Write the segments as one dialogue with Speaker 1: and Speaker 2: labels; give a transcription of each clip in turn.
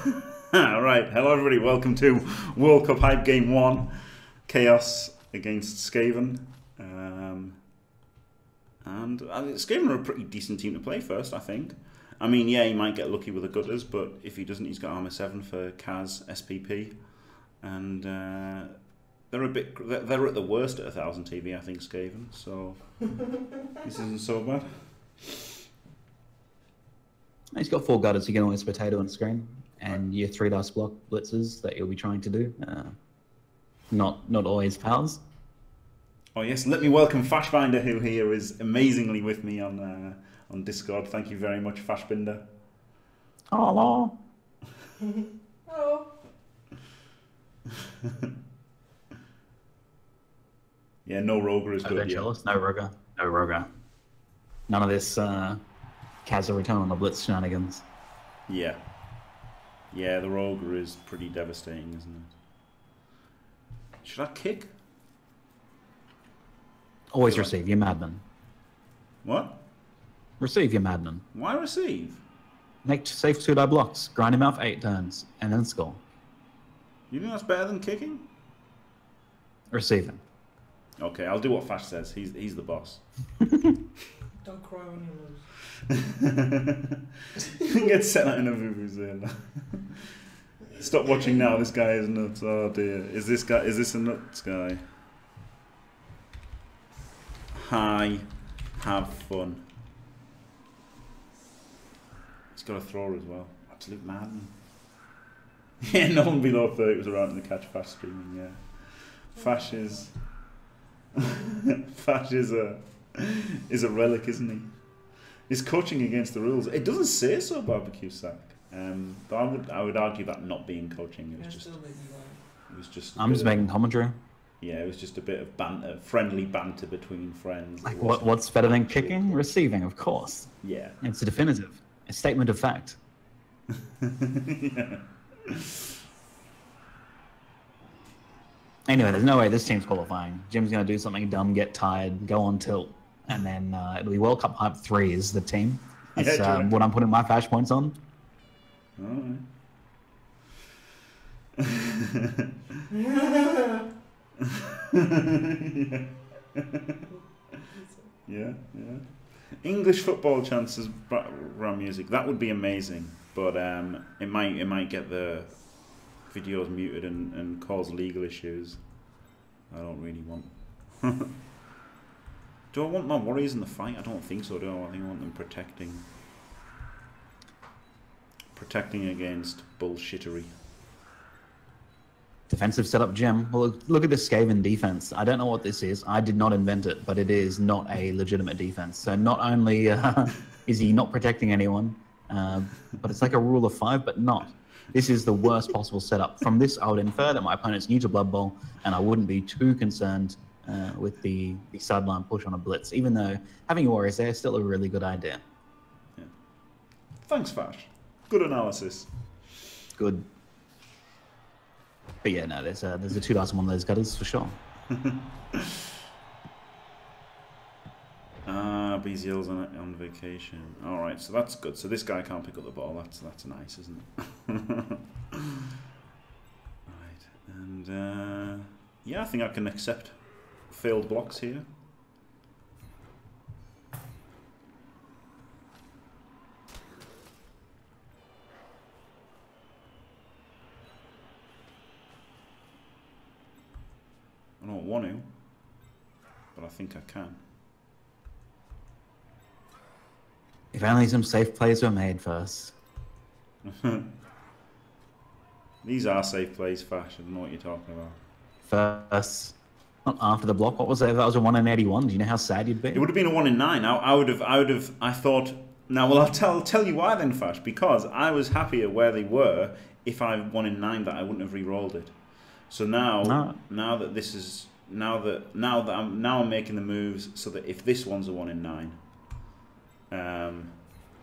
Speaker 1: right, hello everybody, welcome to World Cup Hype Game 1. Chaos against Skaven. Um, and I mean, Skaven are a pretty decent team to play first, I think. I mean, yeah, he might get lucky with the gutters, but if he doesn't, he's got armor 7 for cas, SPP. And uh, they're a bit, they're at the worst at 1000 TV, I think, Skaven, so this isn't so bad.
Speaker 2: He's got four gutters. You can always potato on screen, and your three dice block blitzes that you'll be trying to do. Uh, not not always pals.
Speaker 1: Oh yes, let me welcome Fashbinder, who here is amazingly with me on uh, on Discord. Thank you very much, Fashbinder.
Speaker 2: Hello.
Speaker 3: Hello.
Speaker 1: yeah, no Roger is
Speaker 2: No
Speaker 1: good. Yeah.
Speaker 2: Vangelis, no Roger, no Roger. None of this uh, Kazza return on the blitz shenanigans.
Speaker 1: yeah, yeah, the Roger is pretty devastating, isn't it? Should I kick?
Speaker 2: Always
Speaker 1: Right.
Speaker 2: receive, you madman.
Speaker 1: What?
Speaker 2: Receive, you madman.
Speaker 1: Why receive?
Speaker 2: Make safe two die blocks, grind him out for eight turns, and then score.
Speaker 1: You think that's better than kicking?
Speaker 2: Receive him.
Speaker 1: Okay, I'll do what Fash says. He's he's the boss.
Speaker 3: Don't cry when you lose.
Speaker 1: Get sent out in a vuvuzela. Stop watching now. This guy is nuts. Oh dear. Is this guy? Is this a nuts guy? Hi. Have fun. He's got a thrower as well. Absolute madman. Yeah, no one below 30 was around in the catch Fash streaming, yeah. Fash is... Fash is a, is a relic, isn't he? He's coaching against the rules. It doesn't say so, Barbecue Sack. Um, but I would, I would argue that not being coaching, it
Speaker 3: You're
Speaker 1: was just,
Speaker 3: still making lie.
Speaker 1: it was just. a
Speaker 2: I'm
Speaker 1: bit
Speaker 2: just
Speaker 1: of-
Speaker 2: making commentary.
Speaker 1: Yeah, it was just a bit of banter, friendly banter between friends.
Speaker 2: Like, what, what's better than kicking?
Speaker 1: coaching.
Speaker 2: Receiving, of course.
Speaker 1: Yeah.
Speaker 2: It's a definitive, a statement of fact.
Speaker 1: yeah.
Speaker 2: Anyway, there's no way this team's qualifying. Jim's going to do something dumb, get tired, go on tilt, and then uh, it'll be World Cup Hype 3 is the team. That's
Speaker 1: Yeah, reckon?
Speaker 2: what I'm putting my fash points on.
Speaker 1: yeah. yeah, yeah. English football chances, ram music. That would be amazing, but um, it might it might get the videos muted and, and cause legal issues. I don't really want. do I want my warriors in the fight? I don't think so. Do I? I think I want them protecting, protecting against bullshittery.
Speaker 2: Defensive setup, Jim. Well, look, at the Skaven defense. I don't know what this is. I did not invent it, but it is not a legitimate defense. So not only uh, is he not protecting anyone, uh, but it's like a rule of five, but not. This is the worst possible setup. From this, I would infer that my opponent's new to Blood Bowl, and I wouldn't be too concerned uh, with the, the sideline push on a blitz, even though having your warriors there is still a really good idea. Yeah.
Speaker 1: Thanks, Fash. Good analysis.
Speaker 2: Good. But yeah, no, there's a, there's a two dice on one of those gutters for sure.
Speaker 1: Ah, Beziel's on, on vacation. All right, so that's good. So this guy can't pick up the ball. That's that's nice, isn't it? right, and uh, yeah, I think I can accept failed blocks here. I don't want to, but I think I can.
Speaker 2: If only some safe plays were made first.
Speaker 1: These are safe plays, Fash. I don't know what you're talking about.
Speaker 2: First, after the block. What was that? That was a one in eighty-one. Do you know how sad you'd be?
Speaker 1: It would have been a one in nine. I, I would have. I would have. I thought. Now, well, I'll tell tell you why then, Fash. Because I was happier where they were. If I one in nine, that I wouldn't have re-rolled it. So now,
Speaker 2: No.
Speaker 1: now that this is now that now that I'm now I'm making the moves so that if this one's a one in nine. Um.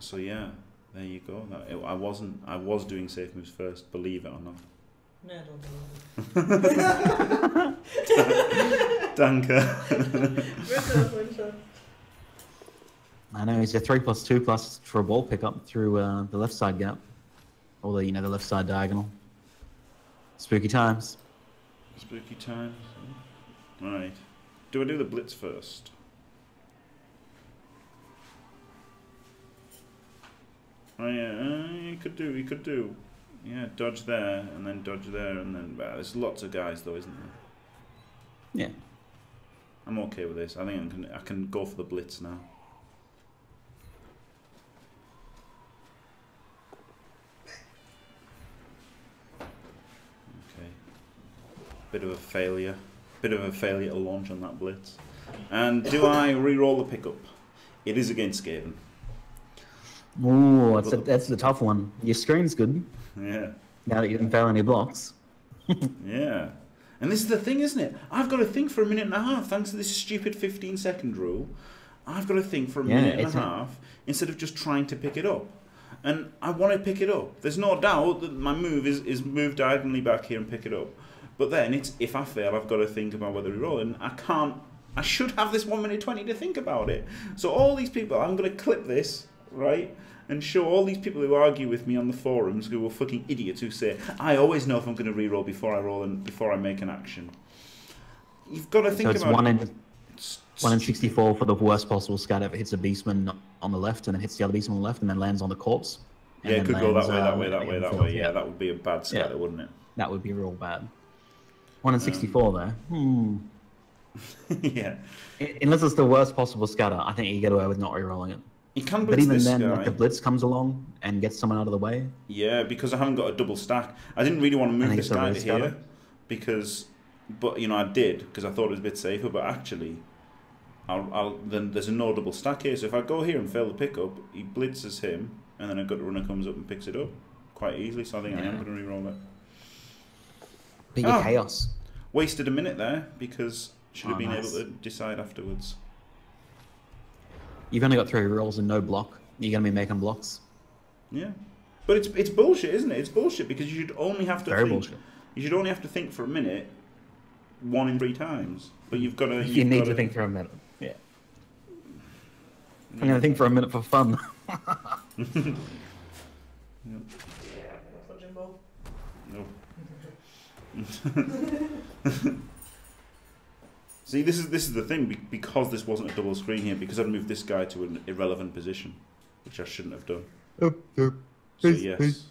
Speaker 1: So yeah, there you go. That, I wasn't. I was doing safe moves first. Believe it or not.
Speaker 3: No, I don't believe
Speaker 1: Danke.
Speaker 3: it.
Speaker 2: I know he's a three plus two plus for a ball pickup through uh, the left side gap. or the you know the left side diagonal. Spooky times.
Speaker 1: Spooky times. Right. Do I do the blitz first? Oh yeah, uh, you could do, you could do. Yeah, dodge there, and then dodge there, and then... Well, there's lots of guys though, isn't there?
Speaker 2: Yeah.
Speaker 1: I'm okay with this. I think I can, I can go for the blitz now. Okay. Bit of a failure. Bit of a failure to launch on that blitz. And do I re-roll the pickup? It is against Skaven.
Speaker 2: Ooh, that's a, that's the tough one. Your screen's good
Speaker 1: Yeah.
Speaker 2: now that you didn't fail any blocks.
Speaker 1: Yeah. And this is the thing, isn't it? I've got to think for a minute and a half, thanks to this stupid 15 second rule. I've got to think for a
Speaker 2: Yeah,
Speaker 1: minute and a half instead of just trying to pick it up. And I want to pick it up. There's no doubt that my move is, is move diagonally back here and pick it up. But then it's if I fail, I've got to think about whether to roll. And I can't. I should have this 1 minute 20 to think about it. So all these people, I'm going to clip this, right? And show all these people who argue with me on the forums who are fucking idiots who say, I always know if I'm going to re-roll before I roll and before I make an action. You've got to think
Speaker 2: So it's
Speaker 1: about
Speaker 2: one
Speaker 1: it.
Speaker 2: in one in sixty-four for the worst possible scatter. if it hits a beastman on the left and then hits the other beastman on the left and then lands on the corpse.
Speaker 1: Yeah, it could go that way, that
Speaker 2: um,
Speaker 1: way, that way, that way. Yeah, that would be a bad scatter,
Speaker 2: Yeah.
Speaker 1: wouldn't it?
Speaker 2: that would be real bad. One in sixty-four there. Hmm.
Speaker 1: yeah.
Speaker 2: Unless it's the worst possible scatter, I think you get away with not re-rolling it.
Speaker 1: You can
Speaker 2: But even
Speaker 1: this
Speaker 2: then,
Speaker 1: guy.
Speaker 2: the blitz comes along and gets someone out of the way.
Speaker 1: Yeah, because I haven't got a double stack. I didn't really want to move this guy to here because, but you know, I did because I thought it was a bit safer. But actually, I'll, I'll then there's a no double stack here. So if I go here and fail the pickup, he blitzes him, and then a good runner comes up and picks it up quite easily. So I think I am going to re-roll it.
Speaker 2: But
Speaker 1: Oh. Ah!
Speaker 2: chaos.
Speaker 1: Wasted a minute there because should have
Speaker 2: Oh,
Speaker 1: been
Speaker 2: nice.
Speaker 1: able to decide afterwards.
Speaker 2: You've only got three rolls and no block. You're going to be making blocks.
Speaker 1: Yeah, but it's it's bullshit, isn't it? It's bullshit because you should only have to
Speaker 2: Very
Speaker 1: think.
Speaker 2: bullshit.
Speaker 1: You should only have to think for a minute, one in three times. But you've got to.
Speaker 2: You need to think for a minute. Yeah. I'm going to think for a minute for fun.
Speaker 3: What's?
Speaker 1: No. See, this is this is the thing because this wasn't a double screen here. Because I'd moved this guy to an irrelevant position, which I shouldn't have done. So yes.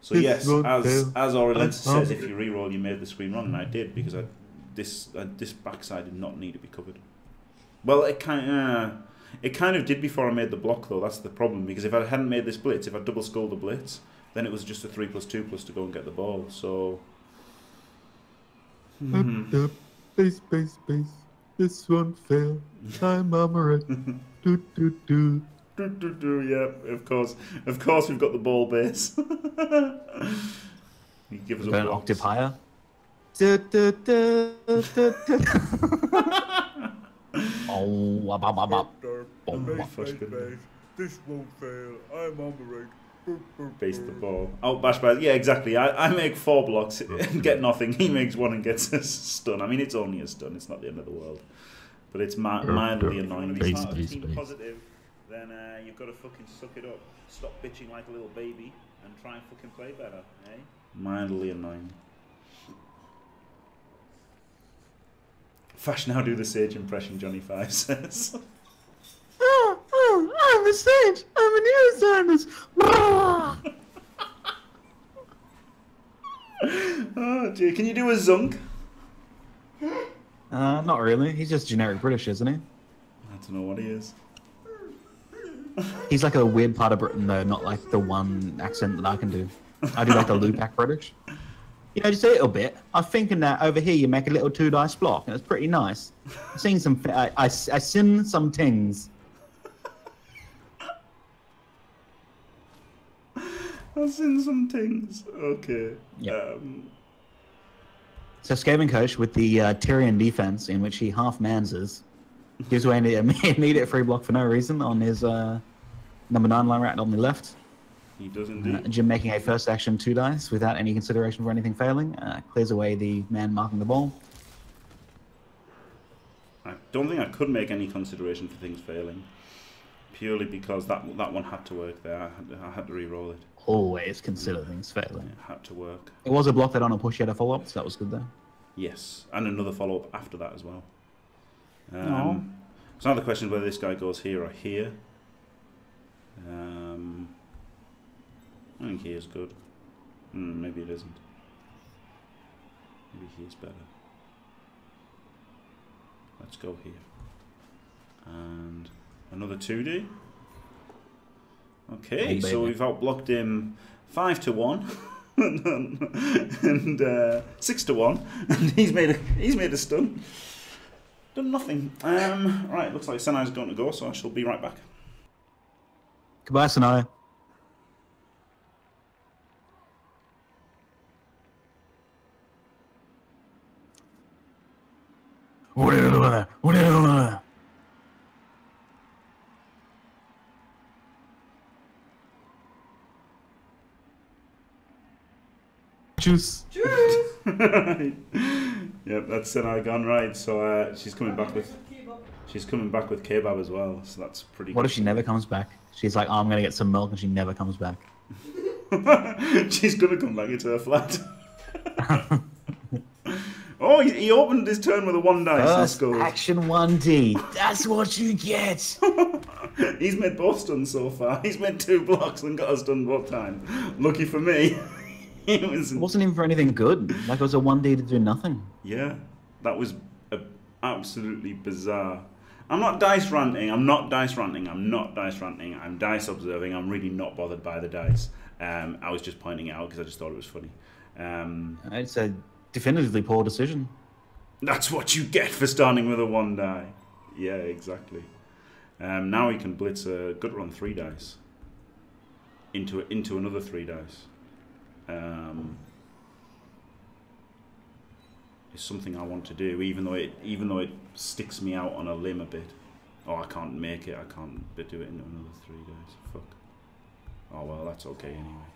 Speaker 1: So yes, as as Aurelin says, if you re-roll, you made the screen wrong, and I did because I this uh, this backside did not need to be covered. Well, it kind uh, it kind of did before I made the block though. That's the problem because if I hadn't made this blitz, if I double skulled the blitz, then it was just a three plus two plus to go and get the ball. So. Hmm.
Speaker 4: Space, space, space. This one failed. I'm armored. do, do, do.
Speaker 1: Do, do, do, yeah, of course, of course, we've got the ball base. you give us a
Speaker 2: Go an
Speaker 1: box.
Speaker 2: octave higher. Du- du- du- du- du- Oh, wah, bah, bah, bah. Boom.
Speaker 1: Flash good.
Speaker 4: This won't fail. I'm armored.
Speaker 1: Base the ball. Oh, bash by. Yeah, exactly. I, I make four blocks and get nothing. He makes one and gets a stun. I mean, it's only a stun. It's not the end of the world. But it's mi- mildly annoying. If you're not
Speaker 4: base,
Speaker 1: team positive, then uh, you've got to fucking suck it up. Stop bitching like a little baby and try and fucking play better, eh? Mildly annoying. Fash now do the sage impression, Johnny Five says.
Speaker 2: I'm a sage. I'm a neuroscientist.
Speaker 1: oh, dear. Can you do a zunk?
Speaker 2: Uh, not really. He's just generic British, isn't he?
Speaker 1: I don't know what he is.
Speaker 2: He's like a weird part of Britain, though, not like the one accent that I can do. I do like the Lupac British. You know, just a little bit. I'm thinking that over here you make a little two dice block, and it's pretty nice. I've seen some. I, I, I seen some things.
Speaker 1: I've seen some things. Okay.
Speaker 2: Yep.
Speaker 1: Um,
Speaker 2: So Skaven coach with the uh, Tyrion defense, in which he half manses, gives away an immediate free block for no reason on his uh, number nine line rat on the left.
Speaker 1: he does
Speaker 2: Uh,
Speaker 1: indeed.
Speaker 2: Jim making a first action two dice without any consideration for anything failing, uh, clears away the man marking the ball.
Speaker 1: I don't think I could make any consideration for things failing, purely because that that one had to work there. I had, I had to re-roll it.
Speaker 2: Always consider things failing.
Speaker 1: It had to work.
Speaker 2: It was a block that on a push, he had a follow up, so that was good there.
Speaker 1: Yes, and another follow up after that as well.
Speaker 2: Aw.
Speaker 1: Um, so now the question is whether this guy goes here or here. Um, I think here's good. Hmm, maybe it isn't. Maybe here's better. Let's go here. And another 2D. Okay,
Speaker 2: Oh,
Speaker 1: so we've outblocked him 5 to 1. and uh, six to one, and he's made a he's made a stun. Done nothing. Um, right, looks like Senai's going to go, so I shall be right back.
Speaker 2: Goodbye, Sanaya. What are you doing? What are you doing there?
Speaker 4: Juice.
Speaker 1: yep, that's Senai gone right. So uh, she's coming back with
Speaker 3: Kebab.
Speaker 1: she's coming back with kebab as well. So that's pretty.
Speaker 2: What
Speaker 1: good.
Speaker 2: if she never comes back? She's like, oh, I'm gonna get some milk, and she never comes back.
Speaker 1: she's gonna come back into her flat. oh, he, he opened his turn with a one dice. That's
Speaker 2: First
Speaker 1: good.
Speaker 2: action 1D. That's what you get.
Speaker 1: He's made both stuns so far. He's made two blocks and got us done both times. Lucky for me. he was.
Speaker 2: It wasn't even for anything good. Like it was a one day to do nothing.
Speaker 1: Yeah, that was a, absolutely bizarre. I'm not dice ranting. I'm not dice ranting. I'm not dice ranting. I'm dice observing. I'm really not bothered by the dice. Um, I was just pointing it out because I just thought it was funny. Um,
Speaker 2: It's a definitively poor decision.
Speaker 1: that's what you get for starting with a one die. Yeah, exactly. Um, now he can blitz a good run three dice into into another three dice. Um, it's something I want to do, even though it even though it sticks me out on a limb a bit. Oh, I can't make it. I can't do it in another three days. Fuck. Oh well, that's okay anyway.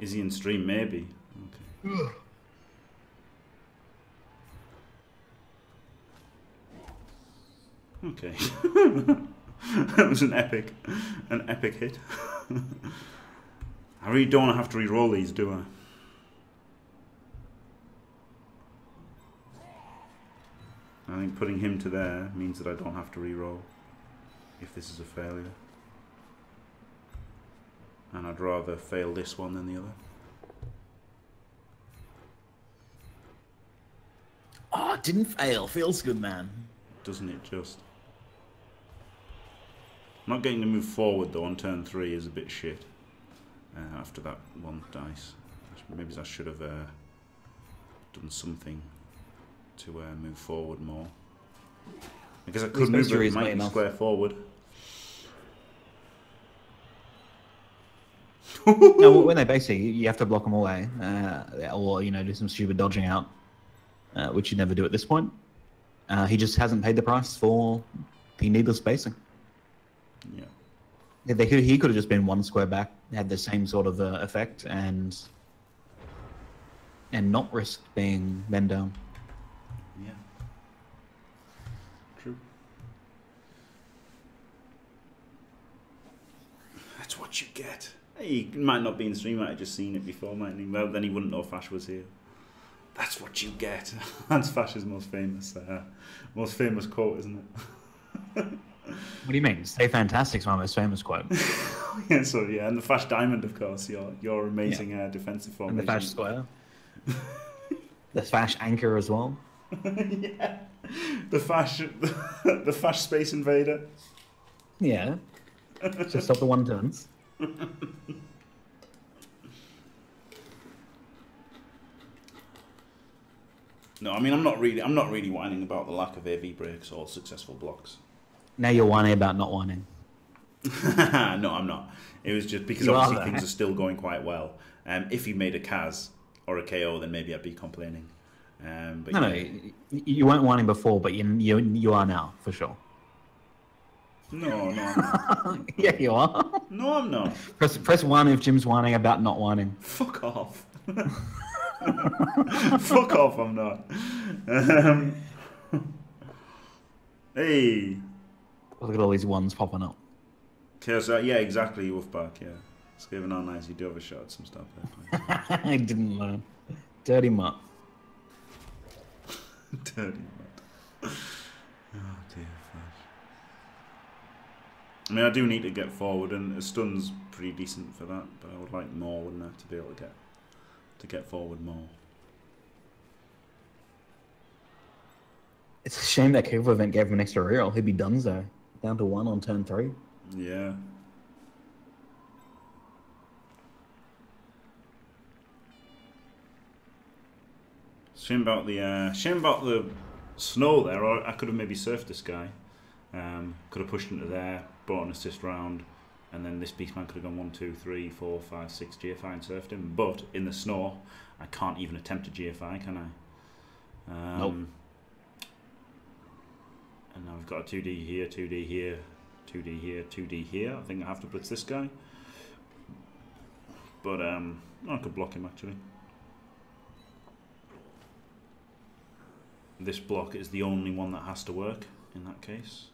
Speaker 1: Is he in stream? Maybe. Okay. Okay. that was an epic, an epic hit. I really don't have to re-roll these, do I? I think putting him to there means that I don't have to re-roll if this is a failure. And I'd rather fail this one than the other.
Speaker 2: Oh, it didn't fail. Feels good, man.
Speaker 1: Doesn't it just? Not getting to move forward though on turn three is a bit shit. Uh, after that one dice, maybe I should have uh, done something to uh, move forward more. Because I could move
Speaker 2: mystery
Speaker 1: it
Speaker 2: is
Speaker 1: mighty square forward.
Speaker 2: no, when they basically, you have to block them away, uh, or you know, do some stupid dodging out, uh, which you never do at this point. Uh, he just hasn't paid the price for the needless spacing.
Speaker 1: Yeah.
Speaker 2: Yeah, They could, he could have just been one square back, had the same sort of uh, effect, and and not risk being men down.
Speaker 1: Yeah. True. That's what you get. He might not be in the stream, might have just seen it before, mightn't he? Well, then he wouldn't know Fash was here. That's what you get. That's Fash's most famous, uh, most famous quote, isn't it?
Speaker 2: What do you mean? Stay fantastic's my most famous quote.
Speaker 1: yeah, so yeah, and the Fash Diamond, of course, your your amazing uh, defensive
Speaker 2: and the Fash Square. the Fash Anchor as well.
Speaker 1: yeah, the Fash, the Fash Space Invader.
Speaker 2: Yeah. Just stop the one turns.
Speaker 1: No, I mean I'm not really I'm not really whining about the lack of AV breaks or successful blocks.
Speaker 2: Now you're whining about not whining.
Speaker 1: no, I'm not. It was just because
Speaker 2: You
Speaker 1: obviously
Speaker 2: though,
Speaker 1: things are still going quite well. Um, if you made a cas or a KO, then maybe I'd be complaining. Um, but
Speaker 2: No, no,
Speaker 1: yeah.
Speaker 2: you, you weren't whining before, but you, you you are now for sure.
Speaker 1: no, no,
Speaker 2: yeah, you are.
Speaker 1: no, I'm not.
Speaker 2: press press one if Jim's whining about not whining.
Speaker 1: Fuck off. Fuck off, I'm not. Um, hey,
Speaker 2: Look at all these ones popping up.
Speaker 1: Uh, yeah, exactly, Wolfpack, yeah. Skaven are nice, you do have a shot at some stuff there.
Speaker 2: I didn't learn. Dirty mutt.
Speaker 1: Dirty mud. Oh dear, Flash. I mean, I do need to get forward, and a stun's pretty decent for that, but I would like more, wouldn't I, to be able to get to get forward more.
Speaker 2: It's a shame that Cable event gave him an extra reroll. He'd be done so. Down to one on turn three.
Speaker 1: Yeah. Shame about the uh, shame about the snow there. Or I could have maybe surfed this guy. Um, could have pushed into there, brought an assist round, and then this beastman could have gone one, two, three, four, five, six GFI and surfed him. But in the snow, I can't even attempt a GFI, can I? Um,
Speaker 2: Nope.
Speaker 1: And now we've got a 2D here, 2D here, 2D here, 2D here. I think I have to blitz this guy. But um, I could block him actually. This block is the only one that has to work in that case.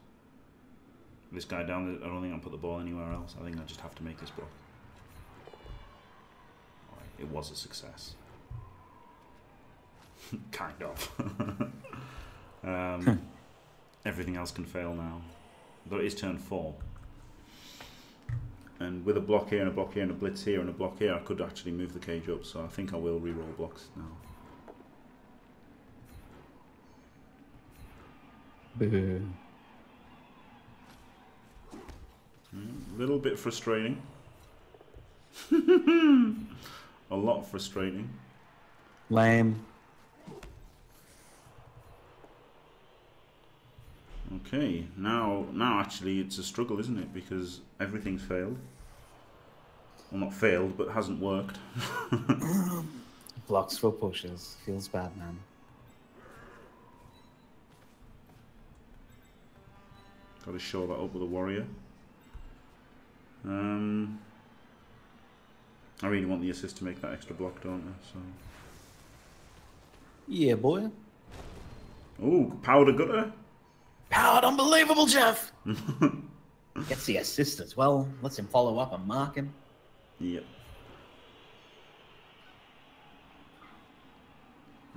Speaker 1: This guy down, I don't think I'll put the ball anywhere else. I think I just have to make this block. It was a success. kind of. um, everything else can fail now. Though it is turn four. And with a block here and a block here and a blitz here and a block here, I could actually move the cage up. So I think I will re-roll blocks now.
Speaker 2: Boo.
Speaker 1: A little bit frustrating. a lot frustrating.
Speaker 2: Lame.
Speaker 1: Okay, now now actually it's a struggle, isn't it? Because everything's failed. Well, not failed, but hasn't worked.
Speaker 2: Blocks for pushes. Feels bad, man.
Speaker 1: Got to show that up with a warrior. Um, I really want the assist to make that extra block, don't I? So,
Speaker 2: Yeah, boy.
Speaker 1: ooh, powder gutter.
Speaker 2: Powered unbelievable, Jeff! Gets the assist as well. Lets him follow up and mark him.
Speaker 1: Yep.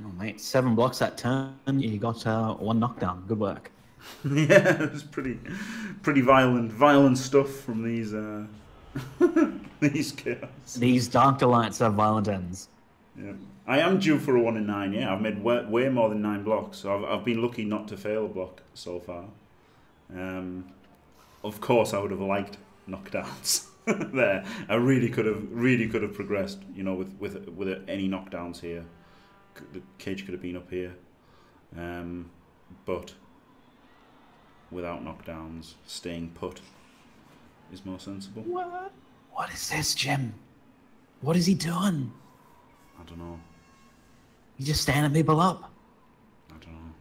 Speaker 2: Oh, mate. Seven blocks that turn. You got uh, one knockdown. Good work.
Speaker 1: yeah, it was pretty, pretty violent, violent stuff from these, uh, these chaos.
Speaker 2: These Dark Delights have violent ends.
Speaker 1: Yeah. I am due for a one in nine. Yeah, I've made way, way more than nine blocks, so I've, I've been lucky not to fail a block so far. Um, of course, I would have liked knockdowns there. I really could have, really could have progressed. You know, with with with any knockdowns here, the cage could have been up here, um, but without knockdowns, staying put is more sensible.
Speaker 2: What? What is this, Jim? What is he doing?
Speaker 1: I don't know.
Speaker 2: He's just standing people up.
Speaker 1: I don't know.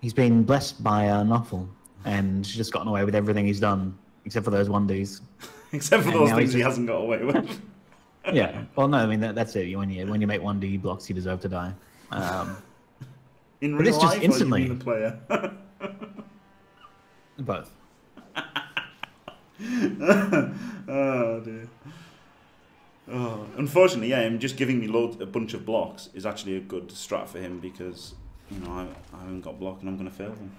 Speaker 2: He's been blessed by uh, Nuffle and she's just gotten away with everything he's done, except for those one Ds.
Speaker 1: Except for
Speaker 2: And
Speaker 1: those things he hasn't got away with.
Speaker 2: yeah. Well, no, I mean that, that's it. When you when you make one D blocks, you deserve to die. Um,
Speaker 1: In real
Speaker 2: it's just
Speaker 1: life, or you
Speaker 2: instantly.
Speaker 1: mean the player.
Speaker 2: both.
Speaker 1: oh dear. Oh, unfortunately, yeah, him just giving me loads, a bunch of blocks is actually a good strat for him because you know I, I haven't got block and I'm going to fail him.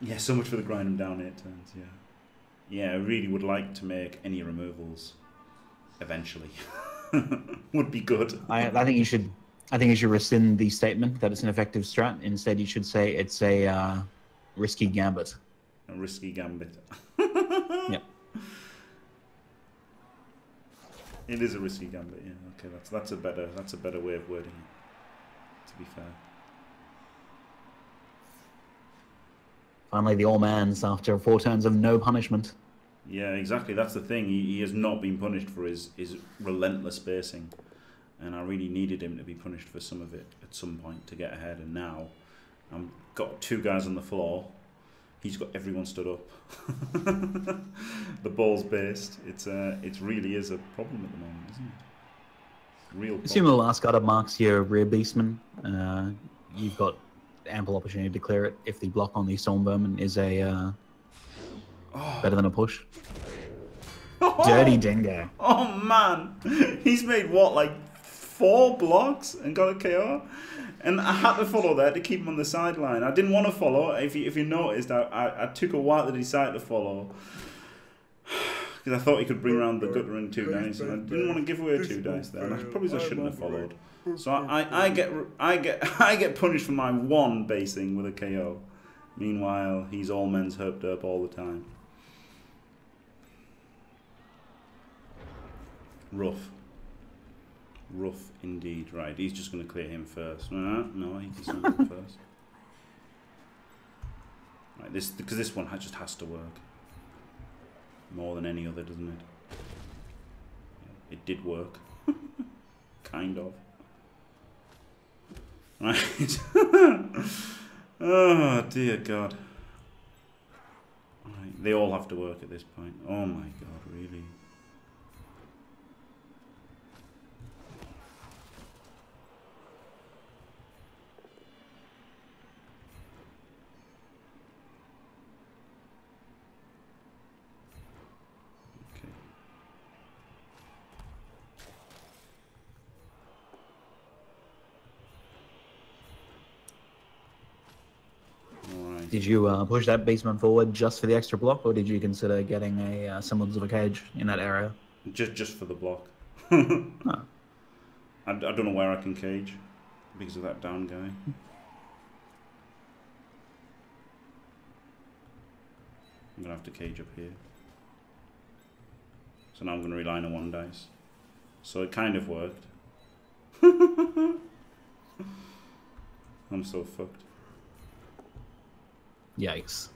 Speaker 1: Yeah, so much for the grind him down eight turns. Yeah, yeah, I really would like to make any removals eventually. would be good.
Speaker 2: I, I think you should. I think you should rescind the statement that it's an effective strat. Instead, you should say it's a uh, risky gambit.
Speaker 1: A risky gambit.
Speaker 2: Yep.
Speaker 1: It is a risky gambit. Yeah. Okay, that's that's a better that's a better way of wording it. To be fair.
Speaker 2: Finally, the all mans after four turns of no punishment.
Speaker 1: Yeah, exactly. That's the thing. He, he has not been punished for his, his relentless spacing. And I really needed him to be punished for some of it at some point to get ahead. And now I've got two guys on the floor. He's got everyone stood up. the ball's based. It's uh, it really is a problem at the moment, isn't it? Real
Speaker 2: Assume
Speaker 1: problem.
Speaker 2: the last that marks your rear beastman. Uh, you've got ample opportunity to clear it if the block on the Stormvermin is a uh, better than a push. Dirty Dingo.
Speaker 1: Oh man, he's made what like four blocks and got a KO, and I had to follow that to keep him on the sideline. I didn't want to follow. If you if you noticed, I I, I took a while to decide to follow because I thought he could bring around the gutter in two dice, and I didn't want to give away two dice there. And I probably I shouldn't have followed. So I, I, get I get I get punished for my one basing with a KO. Meanwhile, he's all men's herped up all the time. Rough. Rough indeed. Right, he's just going to clear him first. No, no, he can send him first. Right, this because this one just has to work more than any other, doesn't it? It did work, kind of. Right. oh dear God. Right, they all have to work at this point. Oh my God, really. Okay. All right.
Speaker 2: Did you uh, push that beastman forward just for the extra block, or did you consider getting a uh, semblance of a cage in that area?
Speaker 1: Just just for the block.
Speaker 2: Huh.
Speaker 1: I, I don't know where I can cage because of that down guy. I'm gonna have to cage up here. So now I'm gonna rely on a one dice. So it kind of worked. I'm so fucked.
Speaker 2: Yikes.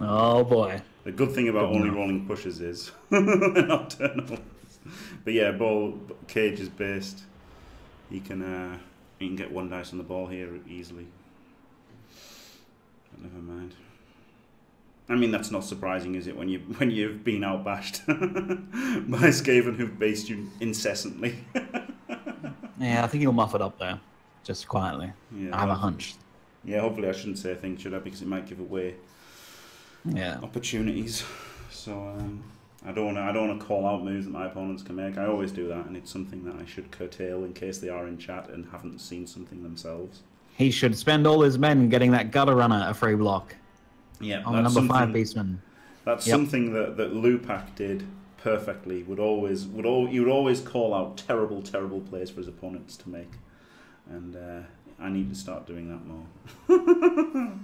Speaker 2: Oh boy.
Speaker 1: The good thing about
Speaker 2: Good
Speaker 1: only rolling pushes is not turnovers. But yeah, ball cage is based. You can uh, you can get one dice on the ball here easily. But never mind. I mean that's not surprising, is it? When you when you've been outbashed by Skaven who've based you incessantly.
Speaker 2: Yeah, I think you'll muff it up there, just quietly.
Speaker 1: Yeah,
Speaker 2: I have a hunch.
Speaker 1: Yeah, hopefully I shouldn't say things, should I? Because it might give away
Speaker 2: Yeah.
Speaker 1: opportunities. So um, I don't want to. I don't want to call out moves that my opponents can make. I always do that, and it's something that I should curtail in case they are in chat and haven't seen something themselves.
Speaker 2: He should spend all his men getting that gutter runner a free block
Speaker 1: Yeah,
Speaker 2: on number five
Speaker 1: something-
Speaker 2: beastman.
Speaker 1: That's
Speaker 2: Yep.
Speaker 1: something that that Lupac did perfectly. Would always would all he would always call out terrible terrible plays for his opponents to make, and uh, I need to start doing that more.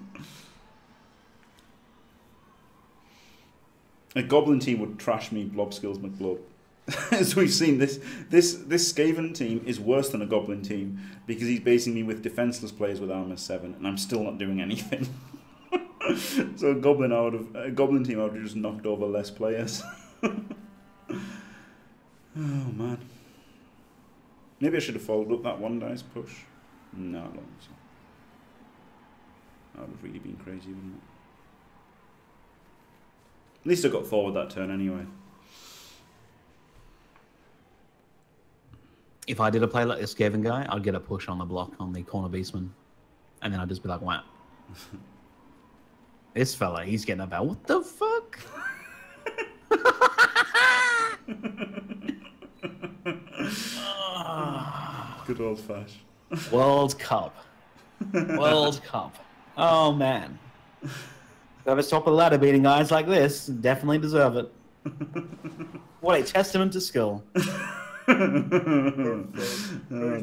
Speaker 1: A goblin team would trash me, blob skills McBlob. As we've seen, this this this Skaven team is worse than a goblin team because he's basing me with defenseless players with armor seven, and I'm still not doing anything. so a goblin, I would have a goblin team, I would have just knocked over less players. oh man, maybe I should have followed up that one dice push. No, I don't think so. That would have really been crazy, wouldn't it? At least I got forward that turn anyway.
Speaker 2: If I did a play like this Skaven guy, I'd get a push on the block on the corner beastman, and then I'd just be like, "Wow, this fella, he's getting about what the fuck."
Speaker 1: Good old fash.
Speaker 2: World Cup, World Cup. Oh man, whoever's top of the ladder beating guys like this definitely deserve it. What a testament to skill.
Speaker 1: Oh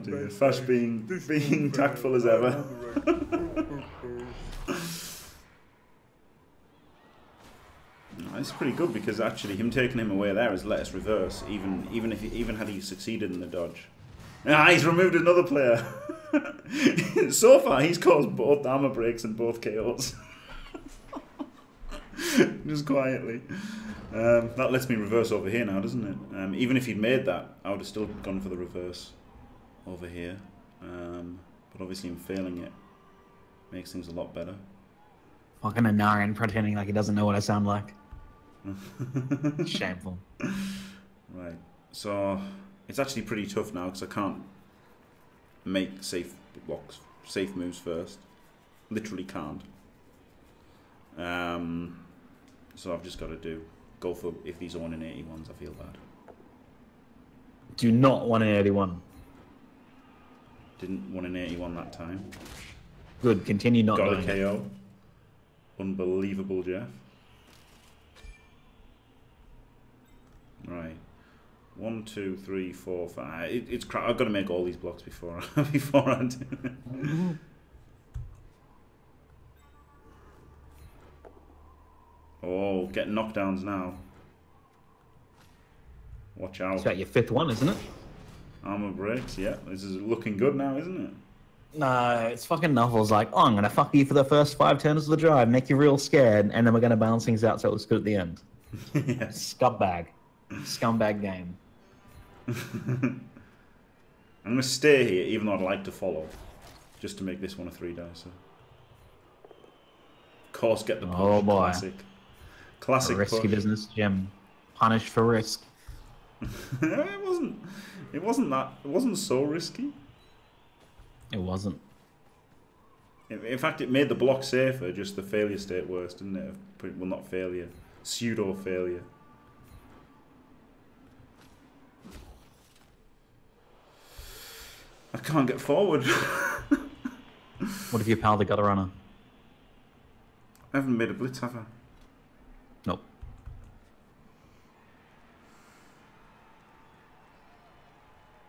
Speaker 1: dear, Fash being being tactful as ever. It's pretty good because actually him taking him away there has let us reverse, even even if he, even had he succeeded in the dodge. Ah, he's removed another player. so far, he's caused both armor breaks and both KOs. Just quietly. Um, that lets me reverse over here now, doesn't it? Um, even if he'd made that, I would have still gone for the reverse over here. Um, but obviously, him failing it makes things a lot better.
Speaker 2: Fucking Anarian pretending like he doesn't know what I sound like. Shameful.
Speaker 1: Right. So it's actually pretty tough now because I can't make safe blocks, safe moves first. Literally can't. Um, so I've just got to do go for if these are one in eighty ones. I feel bad.
Speaker 2: Do not want an 81.
Speaker 1: Didn't one in eighty one that time.
Speaker 2: Good. Continue not
Speaker 1: got
Speaker 2: doing
Speaker 1: a. KO. Unbelievable, Jeff. Right. One, two, three, four, five. It, it's crap. I've got to make all these blocks before before I do. Oh, getting knockdowns now. Watch out.
Speaker 2: It's
Speaker 1: out.
Speaker 2: about your fifth one, isn't it?
Speaker 1: Armor breaks. Yeah, this is looking good now, isn't it?
Speaker 2: No, it's fucking Nuffles like, oh, I'm gonna fuck you for the first five turns of the drive, make you real scared, and then we're gonna balance things out so it looks good at the end.
Speaker 1: yes.
Speaker 2: Scumbag. Scumbag game.
Speaker 1: I'm going to stay here, even though I'd like to follow, just to make this one a three dicer. Of course, get the oh, push.
Speaker 2: Oh, boy.
Speaker 1: Classic. Classic
Speaker 2: Risky
Speaker 1: push.
Speaker 2: business, Jim. Punished for risk.
Speaker 1: it wasn't. It wasn't that. It wasn't so risky.
Speaker 2: It wasn't.
Speaker 1: In, in fact, it made the block safer. Just the failure state worse, didn't it? Well, not failure. Pseudo failure. I can't get forward.
Speaker 2: What if you pal the gutter runner?
Speaker 1: I haven't made a blitz, have I?
Speaker 2: Nope.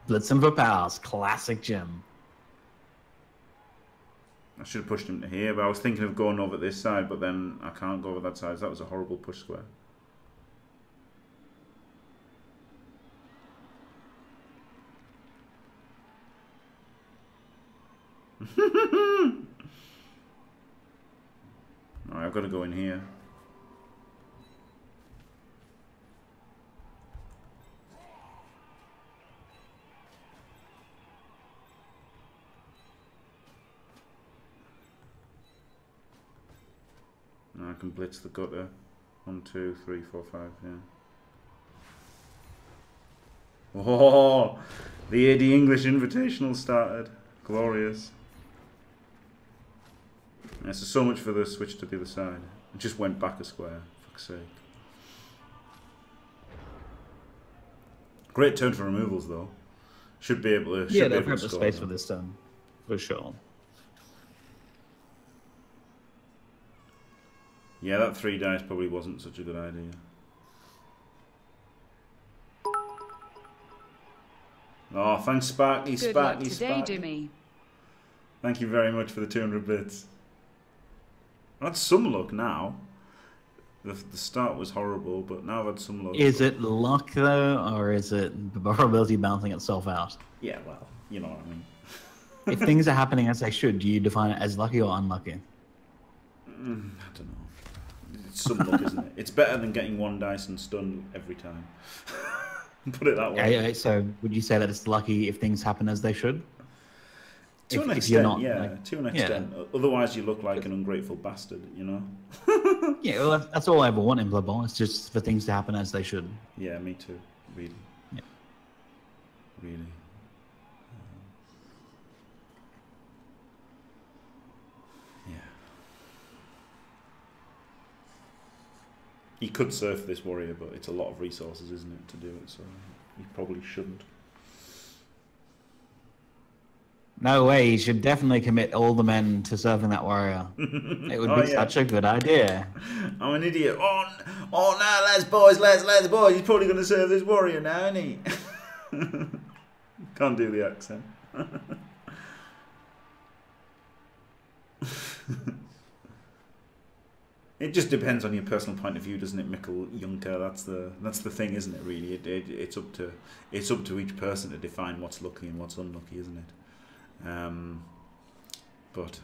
Speaker 2: Blitzen for pals. Classic Jim.
Speaker 1: I should have pushed him to here, but I was thinking of going over this side, but then I can't go over that side. That was a horrible push square. Alright, I've got to go in here. Now I can blitz the gutter. One, two, three, four, five, yeah. Oh, the AD English Invitational started. Glorious. Yeah, so, so much for the switch to the other side. It just went back a square, fuck's sake. Great turn for removals, though. Should be able to.
Speaker 2: Yeah, they'll
Speaker 1: able
Speaker 2: grab
Speaker 1: to
Speaker 2: the space
Speaker 1: now.
Speaker 2: for this turn. For sure.
Speaker 1: Yeah, that three dice probably wasn't such a good idea. Oh, thanks, Sparky,
Speaker 5: Good luck
Speaker 1: Sparky,
Speaker 5: today,
Speaker 1: Sparky.
Speaker 5: Jimmy.
Speaker 1: Thank you very much for the 200 bits. That's some luck now. The, the start was horrible, but now I've had some luck.
Speaker 2: Is it luck though, or is it the probability balancing itself out?
Speaker 1: Yeah, well, you know what I mean.
Speaker 2: if things are happening as they should, do you define it as lucky or unlucky?
Speaker 1: Mm, I don't know. It's some luck, isn't it? It's better than getting one dice and stunned every time. Put it that
Speaker 2: Yeah,
Speaker 1: way.
Speaker 2: yeah, so would you say that it's lucky if things happen as they should?
Speaker 1: To
Speaker 2: if-
Speaker 1: an extent,
Speaker 2: you're not,
Speaker 1: yeah.
Speaker 2: like-
Speaker 1: to an
Speaker 2: yeah.
Speaker 1: extent. Otherwise, you look like an ungrateful bastard, you know?
Speaker 2: Yeah, well, that's, all I ever want in Blood Bowl. It's just for things to happen as they should.
Speaker 1: Yeah, me too. Really.
Speaker 2: Yeah.
Speaker 1: Really. Yeah. He could surf this warrior, but it's a lot of resources, isn't it, to do it? So he probably shouldn't.
Speaker 2: No way. You should definitely commit all the men to serving that warrior. It would
Speaker 1: Oh,
Speaker 2: be
Speaker 1: yeah.
Speaker 2: such a good idea.
Speaker 1: I'm an idiot. Oh, oh no, lads, boys, lads, lads, boys. He's probably going to serve this warrior now, isn't he? Can't do the accent. it just depends on your personal point of view, doesn't it, Mikkel Juncker? That's the that's the thing, isn't it? Really, it, it, it's up to it's up to each person to define what's lucky and what's unlucky, isn't it? Um, but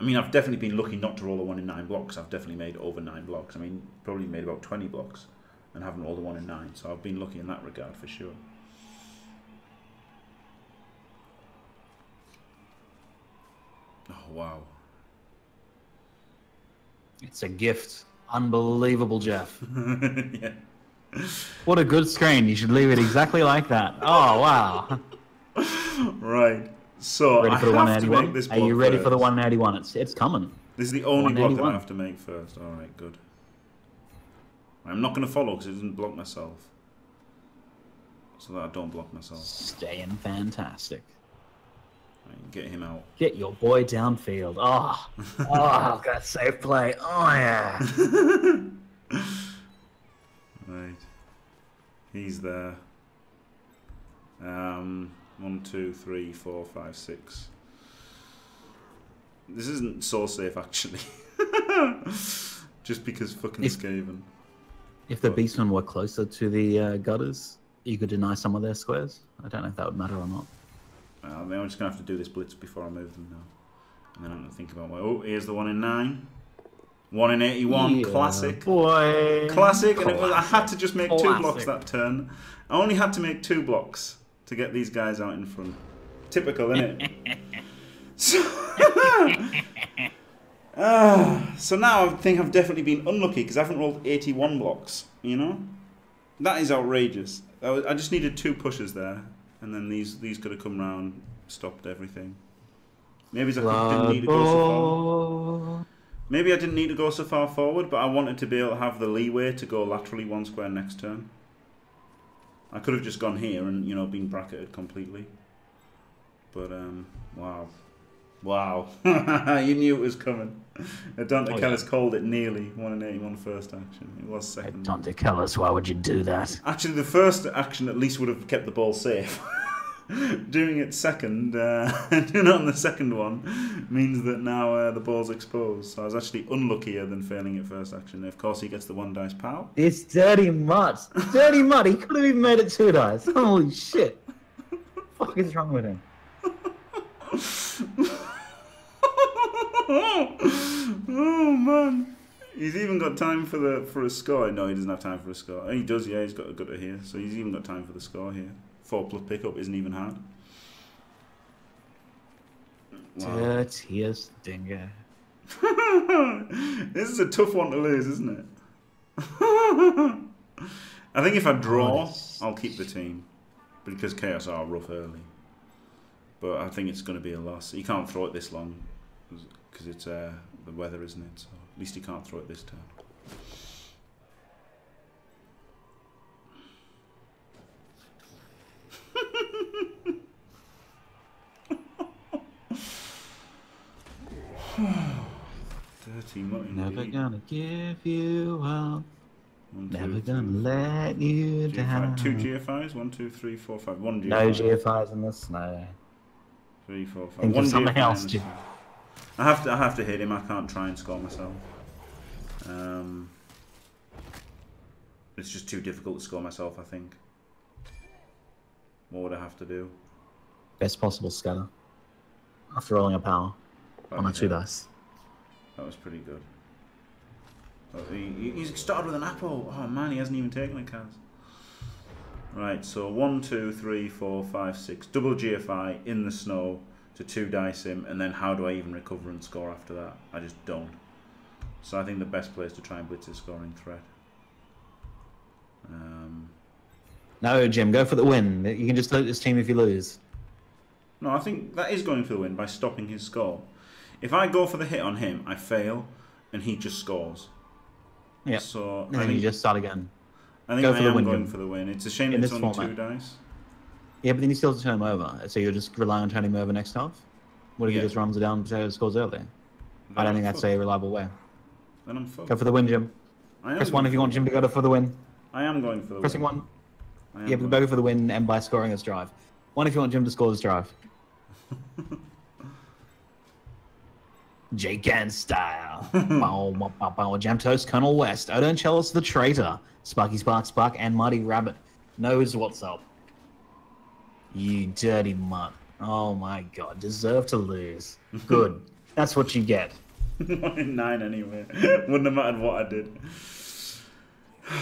Speaker 1: I mean, I've definitely been lucky not to roll a one in nine blocks. I've definitely made over nine blocks. I mean, probably made about twenty blocks, and haven't rolled a one in nine. So I've been lucky in that regard for sure. Oh wow!
Speaker 2: It's a gift. Unbelievable, Jeff.
Speaker 1: yeah.
Speaker 2: What a good screen. You should leave it exactly like that. Oh, wow.
Speaker 1: Right. So
Speaker 2: Ready
Speaker 1: I
Speaker 2: for the
Speaker 1: have to make this
Speaker 2: Are you ready for the
Speaker 1: first.
Speaker 2: 181? It's it's coming.
Speaker 1: This is the only block that I have to make first. All right, good. I'm not going to follow because it doesn't block myself. So that I don't block myself.
Speaker 2: Staying fantastic.
Speaker 1: Right, get him out.
Speaker 2: Get your boy downfield. Oh, oh, got safe play. Oh yeah.
Speaker 1: Right. He's there. Um, one, two, three, four, five, six. This isn't so safe actually. Just because fucking
Speaker 2: If-
Speaker 1: Skaven.
Speaker 2: If the beastmen were closer to the uh, gutters, you could deny some of their squares. I don't know if that would matter or not.
Speaker 1: Uh, I mean, I'm just gonna have to do this blitz before I move them now, and then I'm gonna think about my. Oh, here's the one in nine. One in eighty-one,
Speaker 2: Yeah,
Speaker 1: classic.
Speaker 2: boy.
Speaker 1: Classic, and it was, I had to just make two blocks that turn. I only had to make two blocks to get these guys out in front. Typical, innit? so, Ah, so now I think I've definitely been unlucky because I haven't rolled 81 blocks, you know? That is outrageous. I, was- I just needed two pushes there, and then these these could have come round, stopped everything. Maybe I didn't need to go so far. Maybe I didn't need to go so far forward, but I wanted to be able to have the leeway to go laterally one square next turn. I could have just gone here and, you know, been bracketed completely. But, um, wow. Wow. you knew it was coming. Dante
Speaker 2: Oh, yeah.
Speaker 1: Kellis called it nearly 1 in 81 first action. It was second.
Speaker 2: Dante Kellis, why would you do that?
Speaker 1: Actually, the first action at least would have kept the ball safe. Doing it second, uh, doing it on the second one, means that now uh, the ball's exposed. So I was actually unluckier than failing it first action. Of course, he gets the one dice pow.
Speaker 2: It's dirty mutt. Dirty mutt. He could have even made it two dice. Holy shit. fuck is wrong with him?
Speaker 1: oh man, he's even got time for the for a score. No, he doesn't have time for a score. He does, yeah. He's got a gutter here, so he's even got time for the score here four plus pickup isn't even hard. Wow.
Speaker 2: Tears, Dinger.
Speaker 1: this is a tough one to lose, isn't it? I think if I draw, I'll keep the team. Because Chaos are rough early. But I think it's going to be a loss. You can't throw it this long. Because it's uh, the weather, isn't it? So at least you can't throw it this time. 13, not
Speaker 2: Never gonna give you up.
Speaker 1: One, two,
Speaker 2: Never gonna three. let you
Speaker 1: GFI,
Speaker 2: down.
Speaker 1: Two GFIs, one, two, three, four, five. One GFI.
Speaker 2: No GFIs in the snow.
Speaker 1: Three, four, five.
Speaker 2: Think
Speaker 1: one of
Speaker 2: something
Speaker 1: GFI
Speaker 2: else.
Speaker 1: G I have to, I have to hit him. I can't try and score myself. Um, it's just too difficult to score myself. I think. What would I have to do?
Speaker 2: Best possible scatter. After rolling a power on a
Speaker 1: Bloody
Speaker 2: two dice.
Speaker 1: That was pretty good. Oh, he, he- he's started with an apple. Oh man, he hasn't even taken a cas. Right, so one, two, three, four, five, six. Double GFI in the snow to two dice him, and then how do I even recover and score after that? I just don't. So I think the best place to try and blitz is scoring threat. Um,
Speaker 2: No, Jim, go for the win. You can just loot this team if you lose.
Speaker 1: no, I think that is going for the win by stopping his score. If I go for the hit on him, I fail, and he just scores.
Speaker 2: Yeah.
Speaker 1: So
Speaker 2: And
Speaker 1: I
Speaker 2: then
Speaker 1: think
Speaker 2: you just start again.
Speaker 1: I think
Speaker 2: Go
Speaker 1: I
Speaker 2: for the
Speaker 1: am
Speaker 2: win,
Speaker 1: going for the win. It's a shame
Speaker 2: In
Speaker 1: it's only
Speaker 2: format.
Speaker 1: two dice.
Speaker 2: Yeah, but then you still have to turn him over. So you'll just rely on turning him over next half? What if
Speaker 1: Yeah.
Speaker 2: he just runs it down and scores early? I don't
Speaker 1: I'm
Speaker 2: think that's
Speaker 1: fucked.
Speaker 2: a reliable way.
Speaker 1: Then I'm fucked.
Speaker 2: Go for the win, Jim.
Speaker 1: I am
Speaker 2: Press one if you want Jim to go for the win.
Speaker 1: I am going for the
Speaker 2: Pressing
Speaker 1: win.
Speaker 2: one.
Speaker 1: I am
Speaker 2: Yeah, but go for the win and by scoring this drive. One if you want Jim to score this drive. Jake and style. bow, bow, bow, bow. Jam Toast, Colonel West, Odin Chalice the Traitor, Sparky Spark Spark, and Mighty Rabbit knows what's up. You dirty mutt. Oh my god, deserve to lose. Good. That's what you get.
Speaker 1: Nine anyway. Wouldn't have mattered what I did.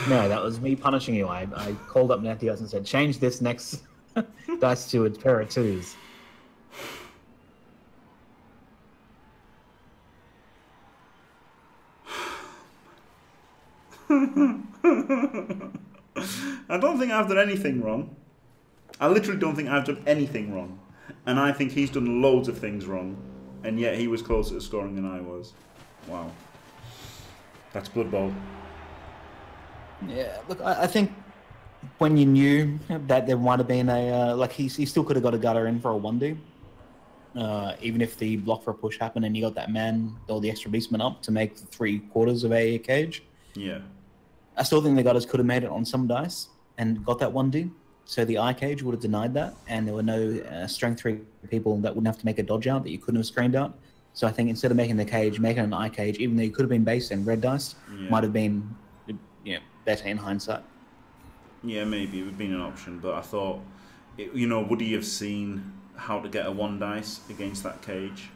Speaker 2: No, that was me punishing you. I, I called up Nathios and said, change this next dice to a pair of twos.
Speaker 1: I don't think I've done anything wrong. I literally don't think I've done anything wrong. And I think he's done loads of things wrong. And yet he was closer to scoring than I was. Wow. That's Blood Bowl.
Speaker 2: Yeah, look, I, I think when you knew that there might have been a uh, like he, he still could have got a gutter in for a one do, uh, even if the block for a push happened and you got that man or the extra beastman up to make three quarters of a cage.
Speaker 1: Yeah.
Speaker 2: I still think the gutters could have made it on some dice and got that one do. So the eye cage would have denied that, and there were no uh, strength three people that wouldn't have to make a dodge out that you couldn't have screened out. So I think instead of making the cage, making an eye cage, even though you could have been based in red dice,
Speaker 1: Yeah.
Speaker 2: might have been, know, better in hindsight.
Speaker 1: Yeah, maybe it would have been an option, but I thought, it, you know, would he have seen how to get a one dice against that cage?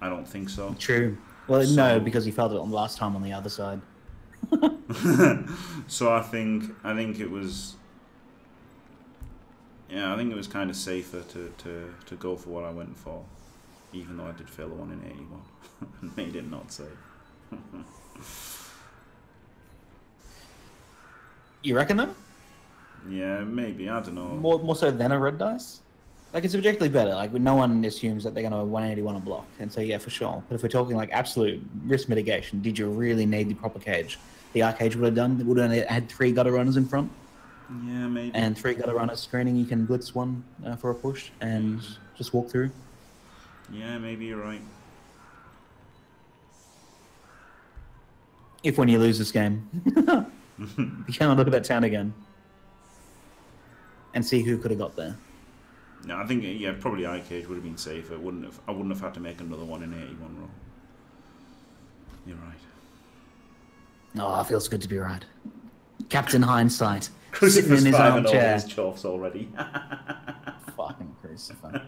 Speaker 1: I don't think so.
Speaker 2: True. Well,
Speaker 1: So-
Speaker 2: no, because he felt it on the last time on the other side.
Speaker 1: so I think I think it was yeah I think it was kind of safer to, to, to go for what I went for, even though I did fail the one in eighty one and made it not safe.
Speaker 2: You reckon though?
Speaker 1: yeah, maybe I don't know.
Speaker 2: More, more so than a red dice? Like it's objectively better. Like no one assumes that they're going to 181 a block, and so yeah, for sure. But if we're talking like absolute risk mitigation, did you really need the proper cage? The R cage would have done. Would have had three gutter runners in front
Speaker 1: Yeah, maybe.
Speaker 2: and three gutter runners screening. You can blitz one uh, for a push and just walk through.
Speaker 1: yeah, maybe you're right.
Speaker 2: If when you lose this game, you cannot look at that town again and see who could have got there.
Speaker 1: No, I think yeah, probably eye cage would have been safer. Wouldn't have. I wouldn't have had to make another one in eighty one roll. You're right.
Speaker 2: Oh, it feels good to be right. Captain Hindsight, sitting
Speaker 1: Crucifix
Speaker 2: in his
Speaker 1: five and all
Speaker 2: armchair.
Speaker 1: his chuffs already.
Speaker 2: Fucking crucify.